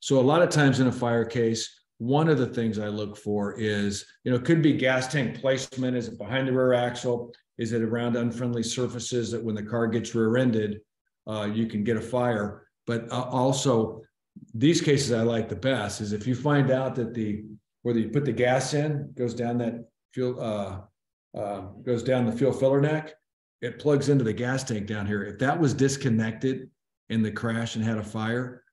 So a lot of times in a fire case, one of the things I look for is, you know, could be gas tank placement. Is it behind the rear axle? Is it around unfriendly surfaces that when the car gets rear-ended, uh, you can get a fire? But uh, also, these cases I like the best is if you find out that the whether you put the gas in goes down that fuel uh, uh, goes down the fuel filler neck, it plugs into the gas tank down here. If that was disconnected in the crash and had a fire,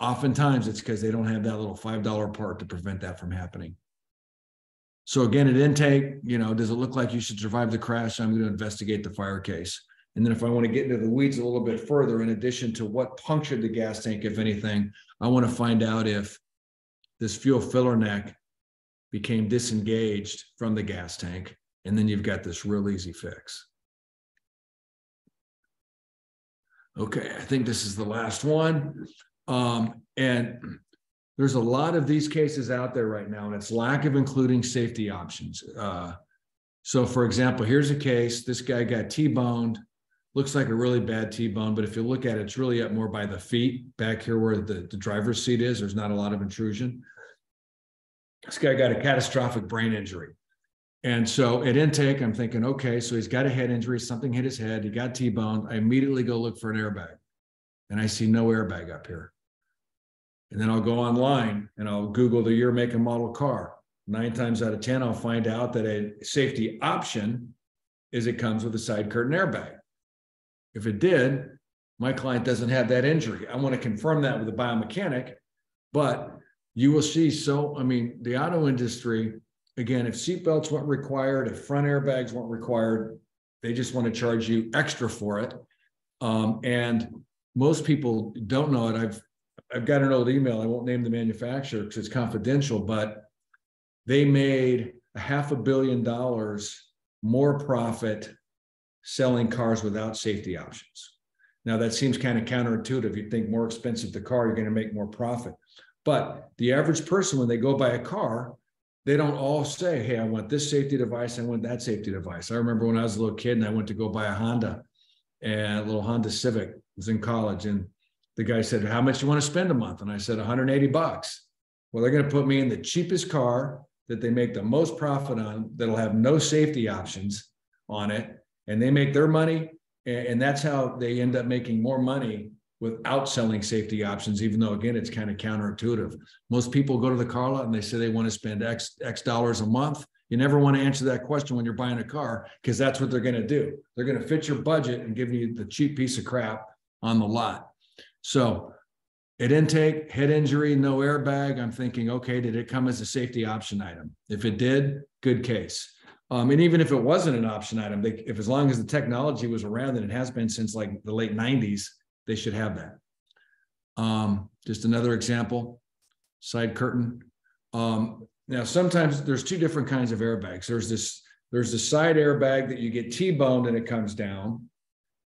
oftentimes it's because they don't have that little $5 part to prevent that from happening. So again, at intake, you know, does it look like you should survive the crash? I'm going to investigate the fire case. And then if I want to get into the weeds a little bit further, in addition to what punctured the gas tank, if anything, I want to find out if this fuel filler neck became disengaged from the gas tank. And then you've got this real easy fix. Okay, I think this is the last one. Um, and there's a lot of these cases out there right now, and it's lack of including safety options. Uh, so, for example, here's a case this guy got T boned, looks like a really bad T bone, but if you look at it, it's really up more by the feet back here where the, the driver's seat is. There's not a lot of intrusion. This guy got a catastrophic brain injury. And so at intake, I'm thinking, okay, so he's got a head injury, something hit his head, he got T-boned. I immediately go look for an airbag. And I see no airbag up here. And then I'll go online and I'll Google the year, make, and model car. Nine times out of 10, I'll find out that a safety option is it comes with a side curtain airbag. If it did, my client doesn't have that injury. I want to confirm that with a biomechanic, but you will see. So, I mean, the auto industry again, if seatbelts weren't required, if front airbags weren't required, they just want to charge you extra for it. Um, and most people don't know it. I've I've got an old email. I won't name the manufacturer because it's confidential, but they made a half a billion dollars more profit selling cars without safety options. Now that seems kind of counterintuitive. You'd think more expensive the car, you're going to make more profit. But the average person, when they go buy a car, they don't all say, Hey, I want this safety device, I want that safety device. I remember when I was a little kid and I went to go buy a Honda and a little Honda Civic I was in college. And the guy said, How much you want to spend a month? And I said, 180 bucks. Well, they're going to put me in the cheapest car that they make the most profit on, that'll have no safety options on it. And they make their money. And that's how they end up making more money without selling safety options, even though again, it's kind of counterintuitive. Most people go to the car lot and they say they want to spend X, X dollars a month. You never want to answer that question when you're buying a car because that's what they're going to do. They're going to fit your budget and give you the cheap piece of crap on the lot. So at intake, head injury, no airbag, I'm thinking, okay, did it come as a safety option item? If it did, good case. Um, and even if it wasn't an option item, they, if as long as the technology was around and it has been since like the late 90s, they should have that. Um, just another example, side curtain. Um, now, sometimes there's two different kinds of airbags. There's this, there's the side airbag that you get T-boned and it comes down.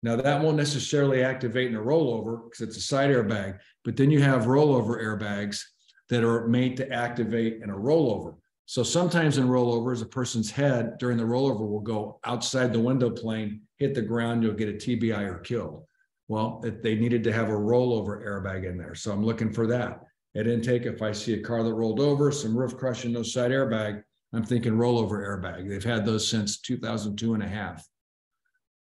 Now that won't necessarily activate in a rollover because it's a side airbag, but then you have rollover airbags that are made to activate in a rollover. So sometimes in rollovers, a person's head during the rollover will go outside the window plane, hit the ground, you'll get a TBI or killed. Well, they needed to have a rollover airbag in there. So I'm looking for that. At intake, if I see a car that rolled over, some roof crushing, no side airbag, I'm thinking rollover airbag. They've had those since 2002 and a half.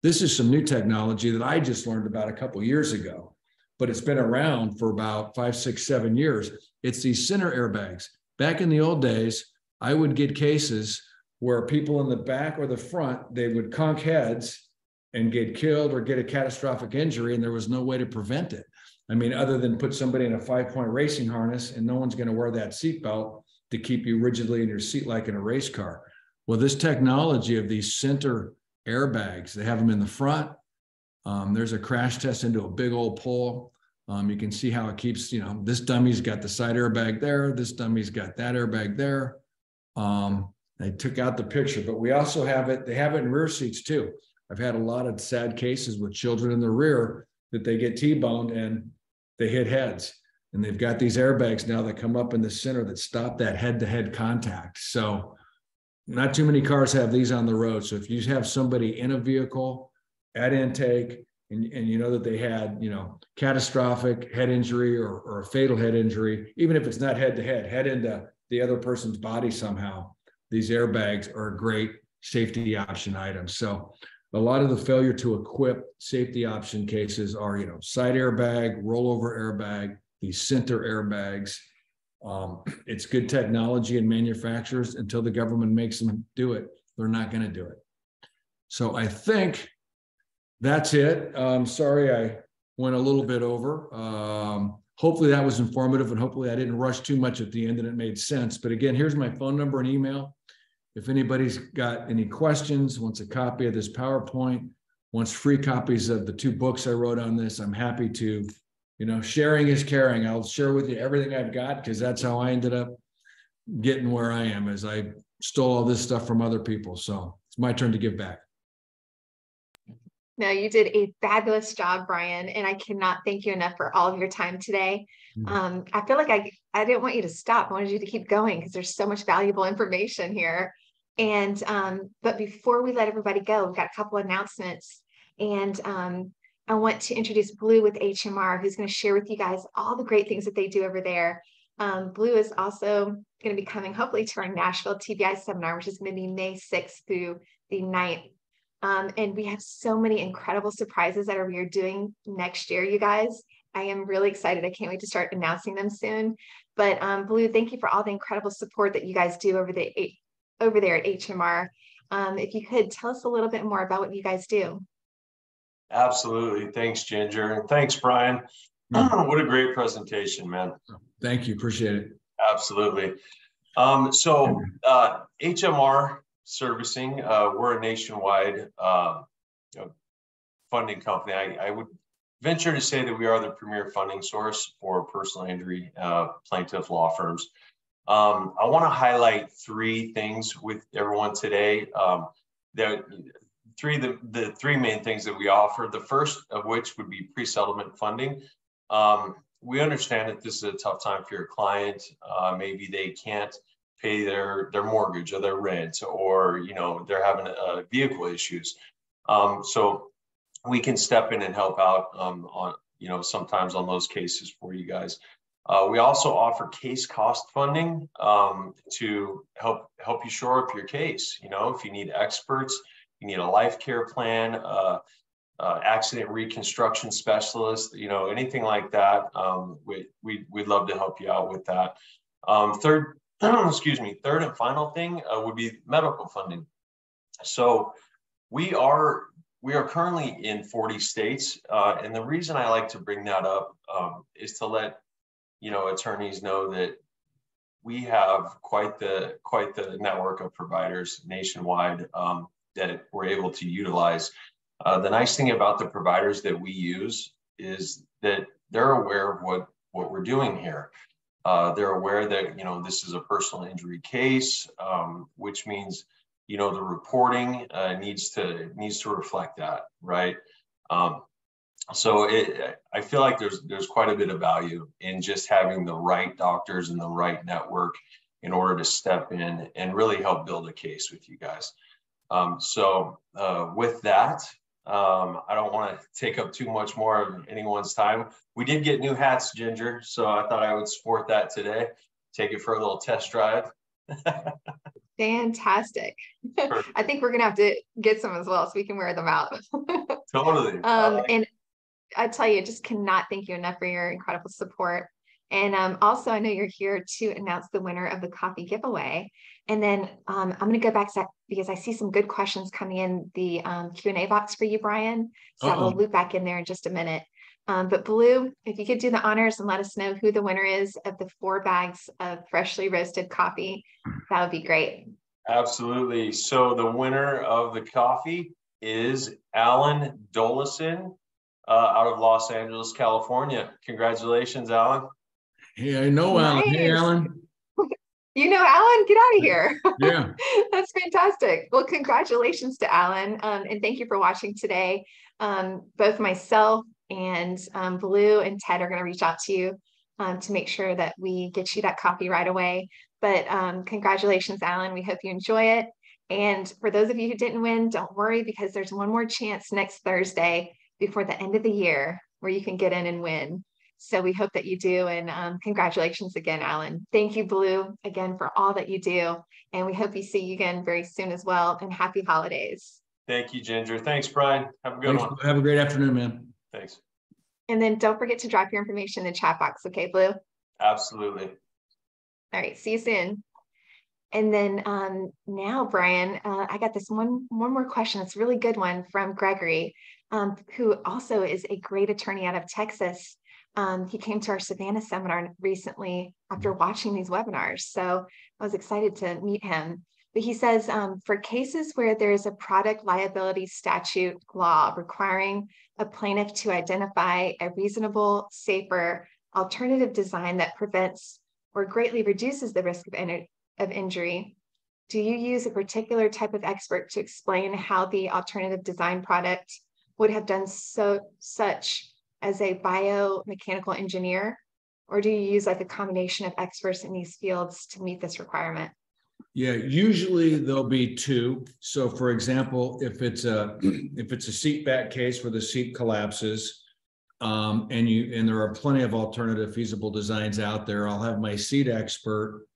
This is some new technology that I just learned about a couple years ago, but it's been around for about five, six, seven years. It's these center airbags. Back in the old days, I would get cases where people in the back or the front, they would conk heads and get killed or get a catastrophic injury, and there was no way to prevent it. I mean, other than put somebody in a five point racing harness, and no one's going to wear that seatbelt to keep you rigidly in your seat like in a race car. Well, this technology of these center airbags. They have them in the front. Um, there's a crash test into a big old pole. Um, you can see how it keeps, you know, this dummy's got the side airbag there. This dummy's got that airbag there. Um, they took out the picture, but we also have it, they have it in rear seats too. I've had a lot of sad cases with children in the rear that they get T-boned and they hit heads. And they've got these airbags now that come up in the center that stop that head-to-head contact. So not too many cars have these on the road. So if you have somebody in a vehicle at intake and, and you know that they had, you know, catastrophic head injury or, or a fatal head injury, even if it's not head to head, head into the other person's body somehow, these airbags are a great safety option item. So a lot of the failure to equip safety option cases are, you know, side airbag, rollover airbag, these center airbags. Um, it's good technology and manufacturers until the government makes them do it. They're not going to do it. So I think that's it. Um, sorry, I went a little bit over. Um, hopefully that was informative and hopefully I didn't rush too much at the end and it made sense. But again, here's my phone number and email. If anybody's got any questions, wants a copy of this PowerPoint, wants free copies of the two books I wrote on this, I'm happy to, you know, sharing is caring. I'll share with you everything I've got because that's how I ended up getting where I am as I stole all this stuff from other people. So it's my turn to give back. No, you did a fabulous job, Brian, and I cannot thank you enough for all of your time today. Mm. Um, I feel like I I didn't want you to stop. I wanted you to keep going because there's so much valuable information here. And um, but before we let everybody go, we've got a couple announcements, and um, I want to introduce Blue with HMR, who's going to share with you guys all the great things that they do over there. Um, Blue is also going to be coming, hopefully, to our Nashville TBI seminar, which is going to be May 6th through the 9th. Um, and we have so many incredible surprises that are we are doing next year, you guys. I am really excited. I can't wait to start announcing them soon. But um, Blue, thank you for all the incredible support that you guys do over the over there at HMR. Um, if you could tell us a little bit more about what you guys do. Absolutely. Thanks, Ginger. And thanks, Brian. Mm-hmm. what a great presentation, man. Thank you. Appreciate it. Absolutely. Um, so uh, HMR servicing. Uh, we're a nationwide uh, you know, funding company. I, I, would venture to say that we are the premier funding source for personal injury uh, plaintiff law firms. Um, I want to highlight three things with everyone today. Um, the three the, the three main things that we offer. The first of which would be pre-settlement funding. Um, we understand that this is a tough time for your client. Uh, maybe they can't pay their their mortgage or their rent or you know they're having uh, vehicle issues um, so we can step in and help out um, on you know sometimes on those cases for you guys uh, we also offer case cost funding um, to help help you shore up your case you know if you need experts you need a life care plan uh, uh, accident reconstruction specialist, you know, anything like that, um, we, we, we'd love to help you out with that. Um, third, excuse me, third and final thing uh, would be medical funding. So we are we are currently in 40 states, uh, and the reason I like to bring that up um, is to let you know attorneys know that we have quite the quite the network of providers nationwide um, that we're able to utilize. Uh, the nice thing about the providers that we use is that they're aware of what what we're doing here. Uh, they're aware that you know this is a personal injury case, um, which means you know the reporting uh, needs to needs to reflect that, right? Um, so it, I feel like there's there's quite a bit of value in just having the right doctors and the right network in order to step in and really help build a case with you guys. Um, so uh, with that, um, I don't want to take up too much more of anyone's time. We did get new hats, Ginger, so I thought I would sport that today. Take it for a little test drive. Fantastic. I think we're gonna have to get some as well so we can wear them out. totally. Um, and I tell you, I just cannot thank you enough for your incredible support. And um, also, I know you're here to announce the winner of the coffee giveaway. And then um, I'm going to go back to that because I see some good questions coming in the um, Q&A box for you, Brian. So uh -oh. we'll loop back in there in just a minute. Um, but Blue, if you could do the honors and let us know who the winner is of the four bags of freshly roasted coffee, that would be great. Absolutely. So the winner of the coffee is Alan Dolison uh, out of Los Angeles, California. Congratulations, Alan. Hey, I know Alan. Hey, Alan. You know, Alan, get out of here. Yeah. That's fantastic. Well, congratulations to Alan. Um, and thank you for watching today. Um, both myself and um, Blue and Ted are going to reach out to you um, to make sure that we get you that copy right away. But um, congratulations, Alan. We hope you enjoy it. And for those of you who didn't win, don't worry because there's one more chance next Thursday before the end of the year where you can get in and win. So we hope that you do. And um, congratulations again, Alan. Thank you, Blue, again for all that you do. And we hope you see you again very soon as well. And happy holidays. Thank you, Ginger. Thanks, Brian. Have a good Thanks. one. Have a great afternoon, man. Thanks. And then don't forget to drop your information in the chat box. Okay, Blue? Absolutely. All right, see you soon. And then um, now, Brian, uh, I got this one one more question. It's a really good one from Gregory, um, who also is a great attorney out of Texas. Um, he came to our Savannah seminar recently after watching these webinars. So I was excited to meet him. But he says um, for cases where there is a product liability statute law requiring a plaintiff to identify a reasonable, safer alternative design that prevents or greatly reduces the risk of, in- of injury, do you use a particular type of expert to explain how the alternative design product would have done so such as a biomechanical engineer? Or do you use like a combination of experts in these fields to meet this requirement? Yeah, usually there'll be two. So for example, if it's a, if it's a seat back case where the seat collapses, um, and you, and there are plenty of alternative feasible designs out there, I'll have my seat expert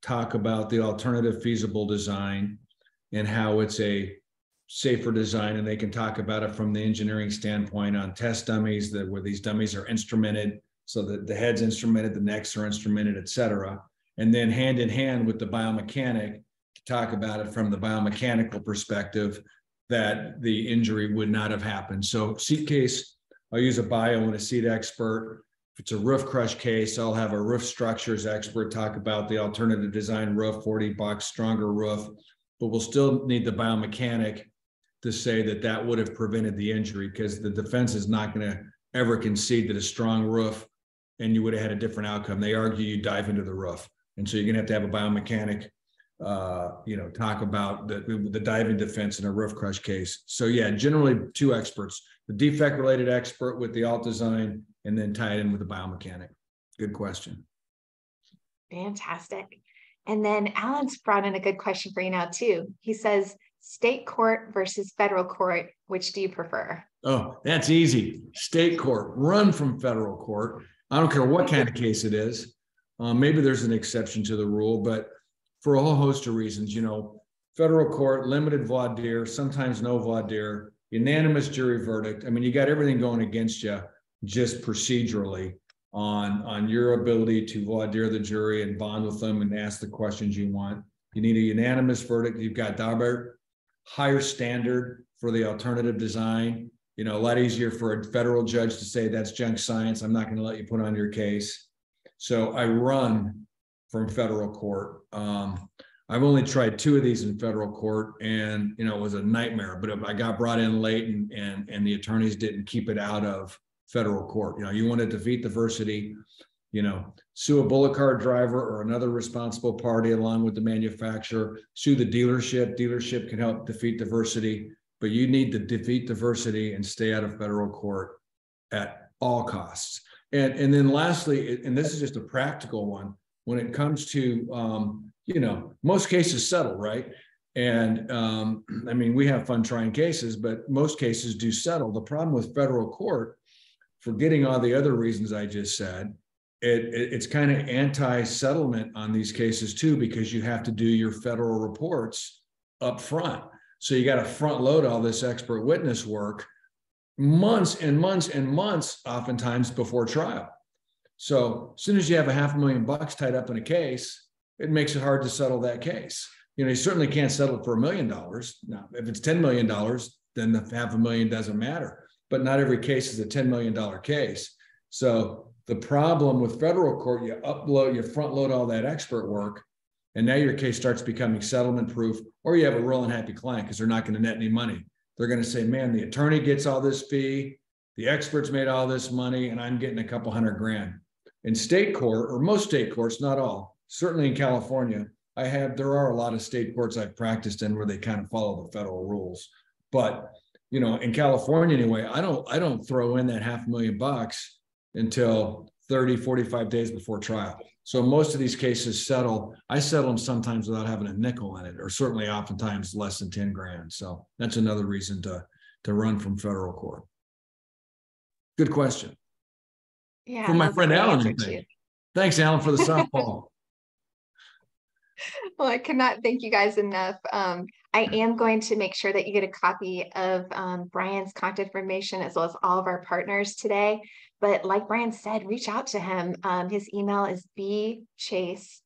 talk about the alternative feasible design and how it's a safer design, and they can talk about it from the engineering standpoint on test dummies, that where these dummies are instrumented, so that the head's instrumented, the necks are instrumented, et cetera and then hand in hand with the biomechanic to talk about it from the biomechanical perspective that the injury would not have happened. So seat case, I'll use a bio and a seat expert. If it's a roof crush case, I'll have a roof structures expert talk about the alternative design roof, 40 box stronger roof, but we'll still need the biomechanic to say that that would have prevented the injury because the defense is not going to ever concede that a strong roof and you would have had a different outcome. They argue you dive into the roof. And so you're gonna have to have a biomechanic, uh, you know, talk about the, the diving defense in a roof crush case. So yeah, generally two experts, the defect related expert with the alt design and then tie it in with the biomechanic. Good question. Fantastic. And then Alan's brought in a good question for you now too. He says, state court versus federal court, which do you prefer? Oh, that's easy. State court, run from federal court. I don't care what kind of case it is. Uh, maybe there's an exception to the rule, but for a whole host of reasons, you know, federal court, limited voir dire, sometimes no voir dire, unanimous jury verdict. I mean, you got everything going against you just procedurally on, on your ability to voir dire the jury and bond with them and ask the questions you want. You need a unanimous verdict. You've got Daubert, higher standard for the alternative design. You know, a lot easier for a federal judge to say that's junk science. I'm not going to let you put on your case. So I run from federal court. Um, I've only tried two of these in federal court, and you know it was a nightmare. But if I got brought in late, and and and the attorneys didn't keep it out of federal court. You know, you want to defeat diversity, you know, sue a bullet car driver or another responsible party along with the manufacturer. Sue the dealership. Dealership can help defeat diversity, but you need to defeat diversity and stay out of federal court at all costs. And, and then lastly, and this is just a practical one, when it comes to, um, you know, most cases settle, right? And um, I mean, we have fun trying cases, but most cases do settle. The problem with federal court, forgetting all the other reasons I just said, it, it, it's kind of anti-settlement on these cases too, because you have to do your federal reports up front. So you got to front load all this expert witness work months and months and months, oftentimes before trial. So as soon as you have a half a million bucks tied up in a case, it makes it hard to settle that case. You know, you certainly can't settle for a million dollars. Now, if it's $10 million, then the half a million doesn't matter. But not every case is a $10 million case. So the problem with federal court, you upload, you front load all that expert work, and now your case starts becoming settlement proof, or you have a real unhappy client because they're not going to net any money they're going to say, man, the attorney gets all this fee, the experts made all this money, and I'm getting a couple hundred grand. In state court, or most state courts, not all, certainly in California, I have, there are a lot of state courts I've practiced in where they kind of follow the federal rules. But, you know, in California anyway, I don't, I don't throw in that half million bucks until 30, 45 days before trial. So most of these cases settle, I settle them sometimes without having a nickel in it, or certainly oftentimes less than 10 grand. So that's another reason to, to run from federal court. Good question. Yeah. From my friend Alan, answer I too. think. Thanks, Alan, for the softball. Well, I cannot thank you guys enough. Um, I am going to make sure that you get a copy of um, Brian's contact information as well as all of our partners today. But like Brian said, reach out to him. Um, his email is bchase,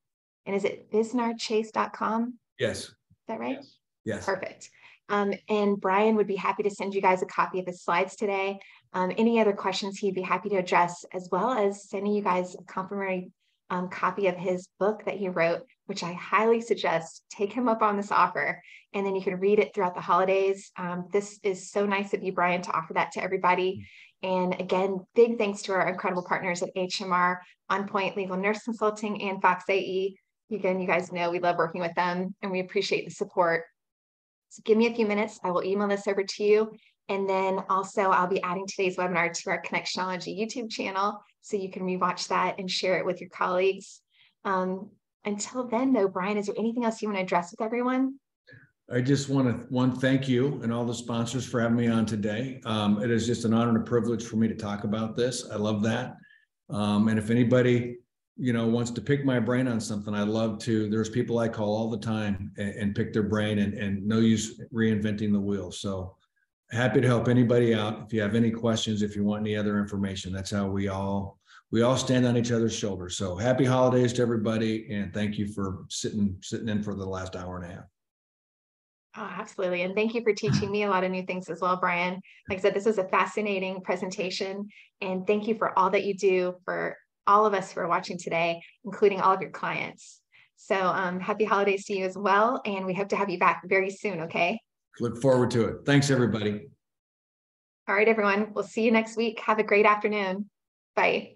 and is it bisnarchase.com? Yes. Is that right? yes. Perfect. Um, and Brian would be happy to send you guys a copy of his slides today. Um, any other questions he'd be happy to address, as well as sending you guys a complimentary um, copy of his book that he wrote, which I highly suggest take him up on this offer. And then you can read it throughout the holidays. Um, this is so nice of you, Brian, to offer that to everybody. And again, big thanks to our incredible partners at HMR, On Point Legal Nurse Consulting, and Fox AE. Again, you guys know we love working with them and we appreciate the support. So give me a few minutes. I will email this over to you. And then also I'll be adding today's webinar to our Connectionology YouTube channel so you can rewatch that and share it with your colleagues. Um, until then though, Brian, is there anything else you want to address with everyone? I just want to, one, thank you and all the sponsors for having me on today. Um, it is just an honor and a privilege for me to talk about this. I love that. Um, and if anybody, you know, wants to pick my brain on something, I love to, there's people I call all the time and, and pick their brain and, and no use reinventing the wheel. So happy to help anybody out. If you have any questions, if you want any other information, that's how we all, we all stand on each other's shoulders. So happy holidays to everybody. And thank you for sitting, sitting in for the last hour and a half. Oh, absolutely. And thank you for teaching me a lot of new things as well, Brian. Like I said, this was a fascinating presentation. And thank you for all that you do for all of us who are watching today, including all of your clients. So um, happy holidays to you as well. And we hope to have you back very soon. Okay. Look forward to it. Thanks, everybody. All right, everyone. We'll see you next week. Have a great afternoon. Bye.